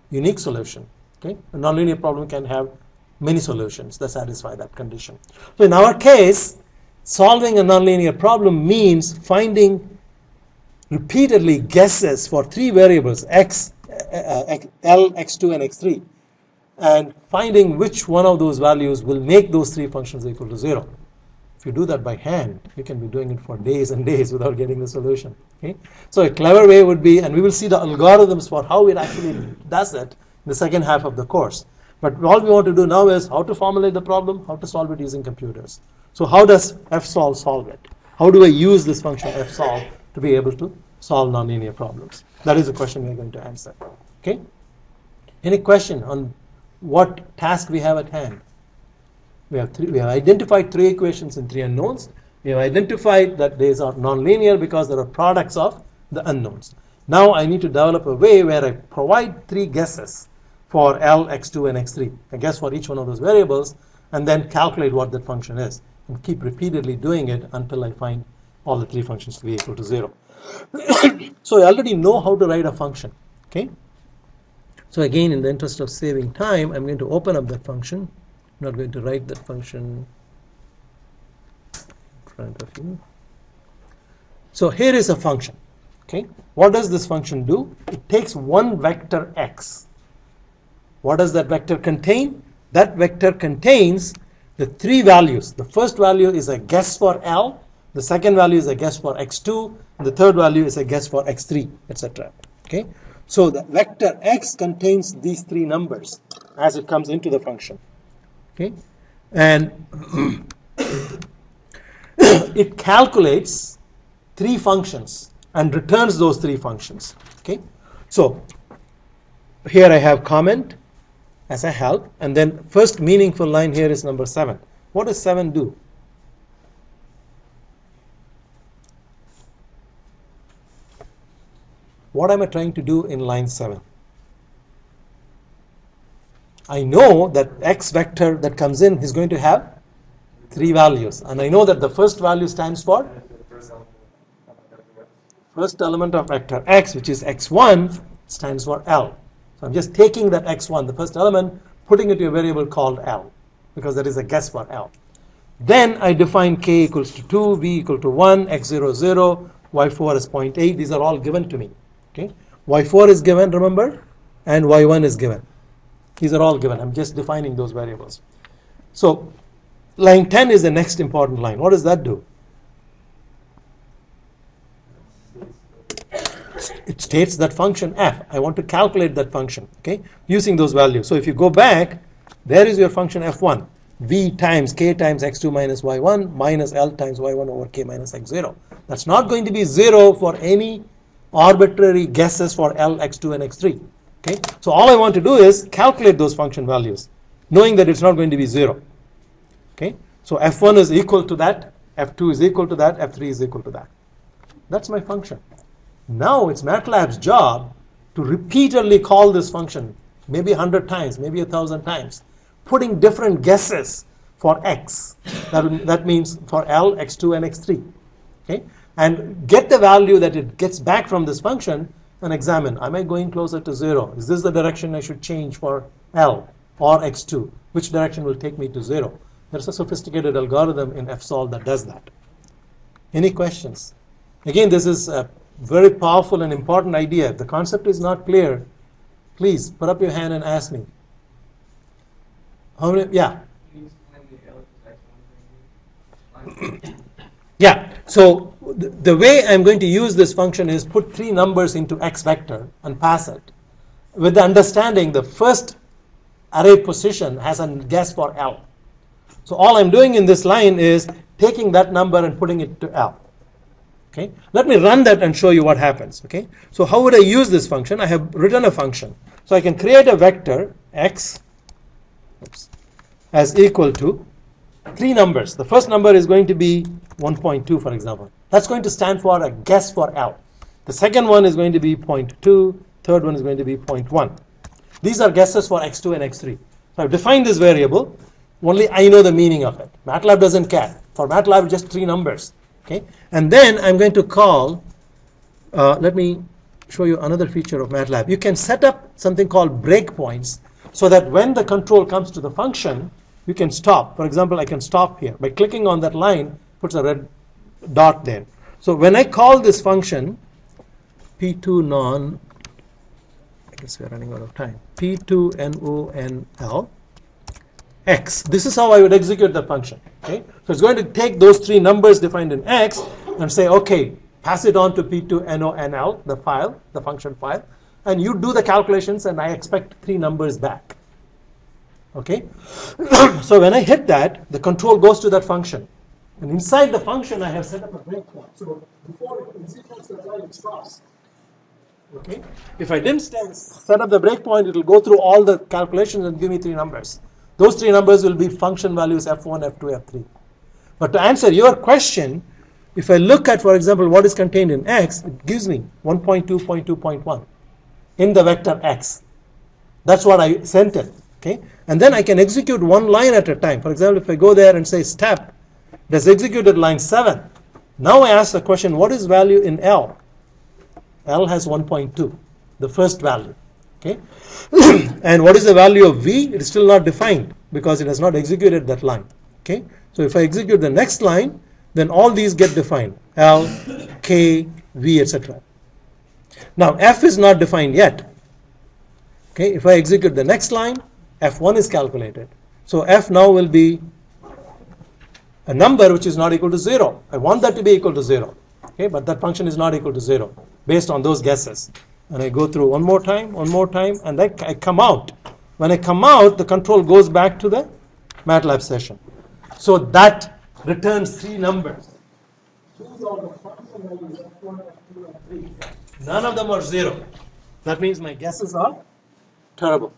unique solution. Okay? A nonlinear problem can have many solutions that satisfy that condition. So in our case, solving a nonlinear problem means finding repeatedly guesses for three variables x, uh, uh, l, x2, and x3, and finding which one of those values will make those three functions equal to zero. If you do that by hand, you can be doing it for days and days without getting the solution. Okay? So a clever way would be, and we will see the algorithms for how it actually does it the second half of the course. But all we want to do now is how to formulate the problem, how to solve it using computers. So how does fsolve solve it? How do I use this function fsolve to be able to solve nonlinear problems? That is the question we're going to answer. Okay? Any question on what task we have at hand? We have, three, we have identified three equations and three unknowns. We have identified that these are nonlinear because they are products of the unknowns. Now I need to develop a way where I provide three guesses for L, X2, and X3. I guess for each one of those variables, and then calculate what that function is. And keep repeatedly doing it until I find all the three functions to be equal to zero. <coughs> so I already know how to write a function. Okay? So again, in the interest of saving time, I'm going to open up that function. I'm not going to write that function in front of you. So here is a function. Okay? What does this function do? It takes one vector x. What does that vector contain? That vector contains the three values. The first value is a guess for L, the second value is a guess for x2, the third value is a guess for x3, etc. Okay? So the vector x contains these three numbers as it comes into the function. Okay? And <coughs> it calculates three functions and returns those three functions. Okay? So here I have comment as a help, and then first meaningful line here is number seven. What does seven do? What am I trying to do in line seven? I know that x vector that comes in is going to have three values, and I know that the first value stands for first element of vector x, which is x1, stands for L. So I'm just taking that x1, the first element, putting it to a variable called L, because that is a guess for L. Then I define k equals to 2, v equal to 1, x0, 0, y4 is 0.8. These are all given to me. Okay, y4 is given, remember, and y1 is given. These are all given. I'm just defining those variables. So line 10 is the next important line. What does that do? It states that function f. I want to calculate that function, okay, using those values. So if you go back, there is your function f1, v times k times x2 minus y1 minus l times y1 over k minus x0. That's not going to be 0 for any arbitrary guesses for l, x2, and x3. Okay, so all I want to do is calculate those function values, knowing that it's not going to be 0. Okay, so f1 is equal to that, f2 is equal to that, f3 is equal to that. That's my function. Now it's MATLAB's job to repeatedly call this function, maybe 100 times, maybe 1,000 times, putting different guesses for x. That, that means for L, x2, and x3. Okay? And get the value that it gets back from this function and examine. Am I going closer to 0? Is this the direction I should change for L or x2? Which direction will take me to 0? There's a sophisticated algorithm in FSOLVE that does that. Any questions? Again, this is a very powerful and important idea. If the concept is not clear, please put up your hand and ask me. How many? Yeah. <coughs> Yeah. So the, the way I'm going to use this function is put three numbers into x vector and pass it, with the understanding the first array position has a guess for L. So all I'm doing in this line is taking that number and putting it to L. Okay. Let me run that and show you what happens. Okay. So how would I use this function? I have written a function. So I can create a vector x oops, as equal to three numbers. The first number is going to be 1.2, for example. That's going to stand for a guess for L. The second one is going to be 0.2. Third one is going to be 0.1. These are guesses for x2 and x3. So I've defined this variable. Only I know the meaning of it. MATLAB doesn't care. For MATLAB, just three numbers. Okay, and then I'm going to call. Uh, let me show you another feature of MATLAB. You can set up something called breakpoints so that when the control comes to the function, you can stop. For example, I can stop here by clicking on that line, puts a red dot there. So when I call this function, p2 non, I guess we're running out of time, p2 nonl x. This is how I would execute the function. Okay, so it's going to take those three numbers defined in x and say, okay, pass it on to p2 nonl, the file, the function file, and you do the calculations, and I expect three numbers back. Okay, <coughs> so when I hit that, the control goes to that function, and inside the function, I have set up a breakpoint. So before it executes the line, it stops. Okay, if I didn't set up the breakpoint, it will go through all the calculations and give me three numbers. Those three numbers will be function values f1, f2, f3. But to answer your question, if I look at, for example, what is contained in x, it gives me 1.2.2.1 in the vector x. That's what I sent it. Okay, and then I can execute one line at a time. For example, if I go there and say step, it has executed line seven. Now I ask the question, what is value in L? L has 1.2, the first value. Okay, <clears throat> and what is the value of V? It is still not defined because it has not executed that line. Okay, so if I execute the next line, then all these get defined L, K, V, etc. Now F is not defined yet. Okay, if I execute the next line, F1 is calculated. So F now will be a number which is not equal to 0. I want that to be equal to 0. Okay, but that function is not equal to 0 based on those guesses. And I go through one more time, one more time, and then I come out. When I come out, the control goes back to the MATLAB session. So that returns three numbers. None of them are zero. That means my guesses are terrible.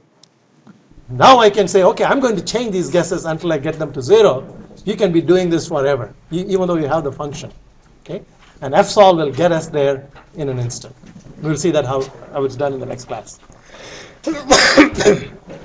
Now I can say, okay, I'm going to change these guesses until I get them to zero. You can be doing this forever, even though you have the function. Okay? And fsolve will get us there in an instant. We'll see that how, how it's done in the next class. <coughs>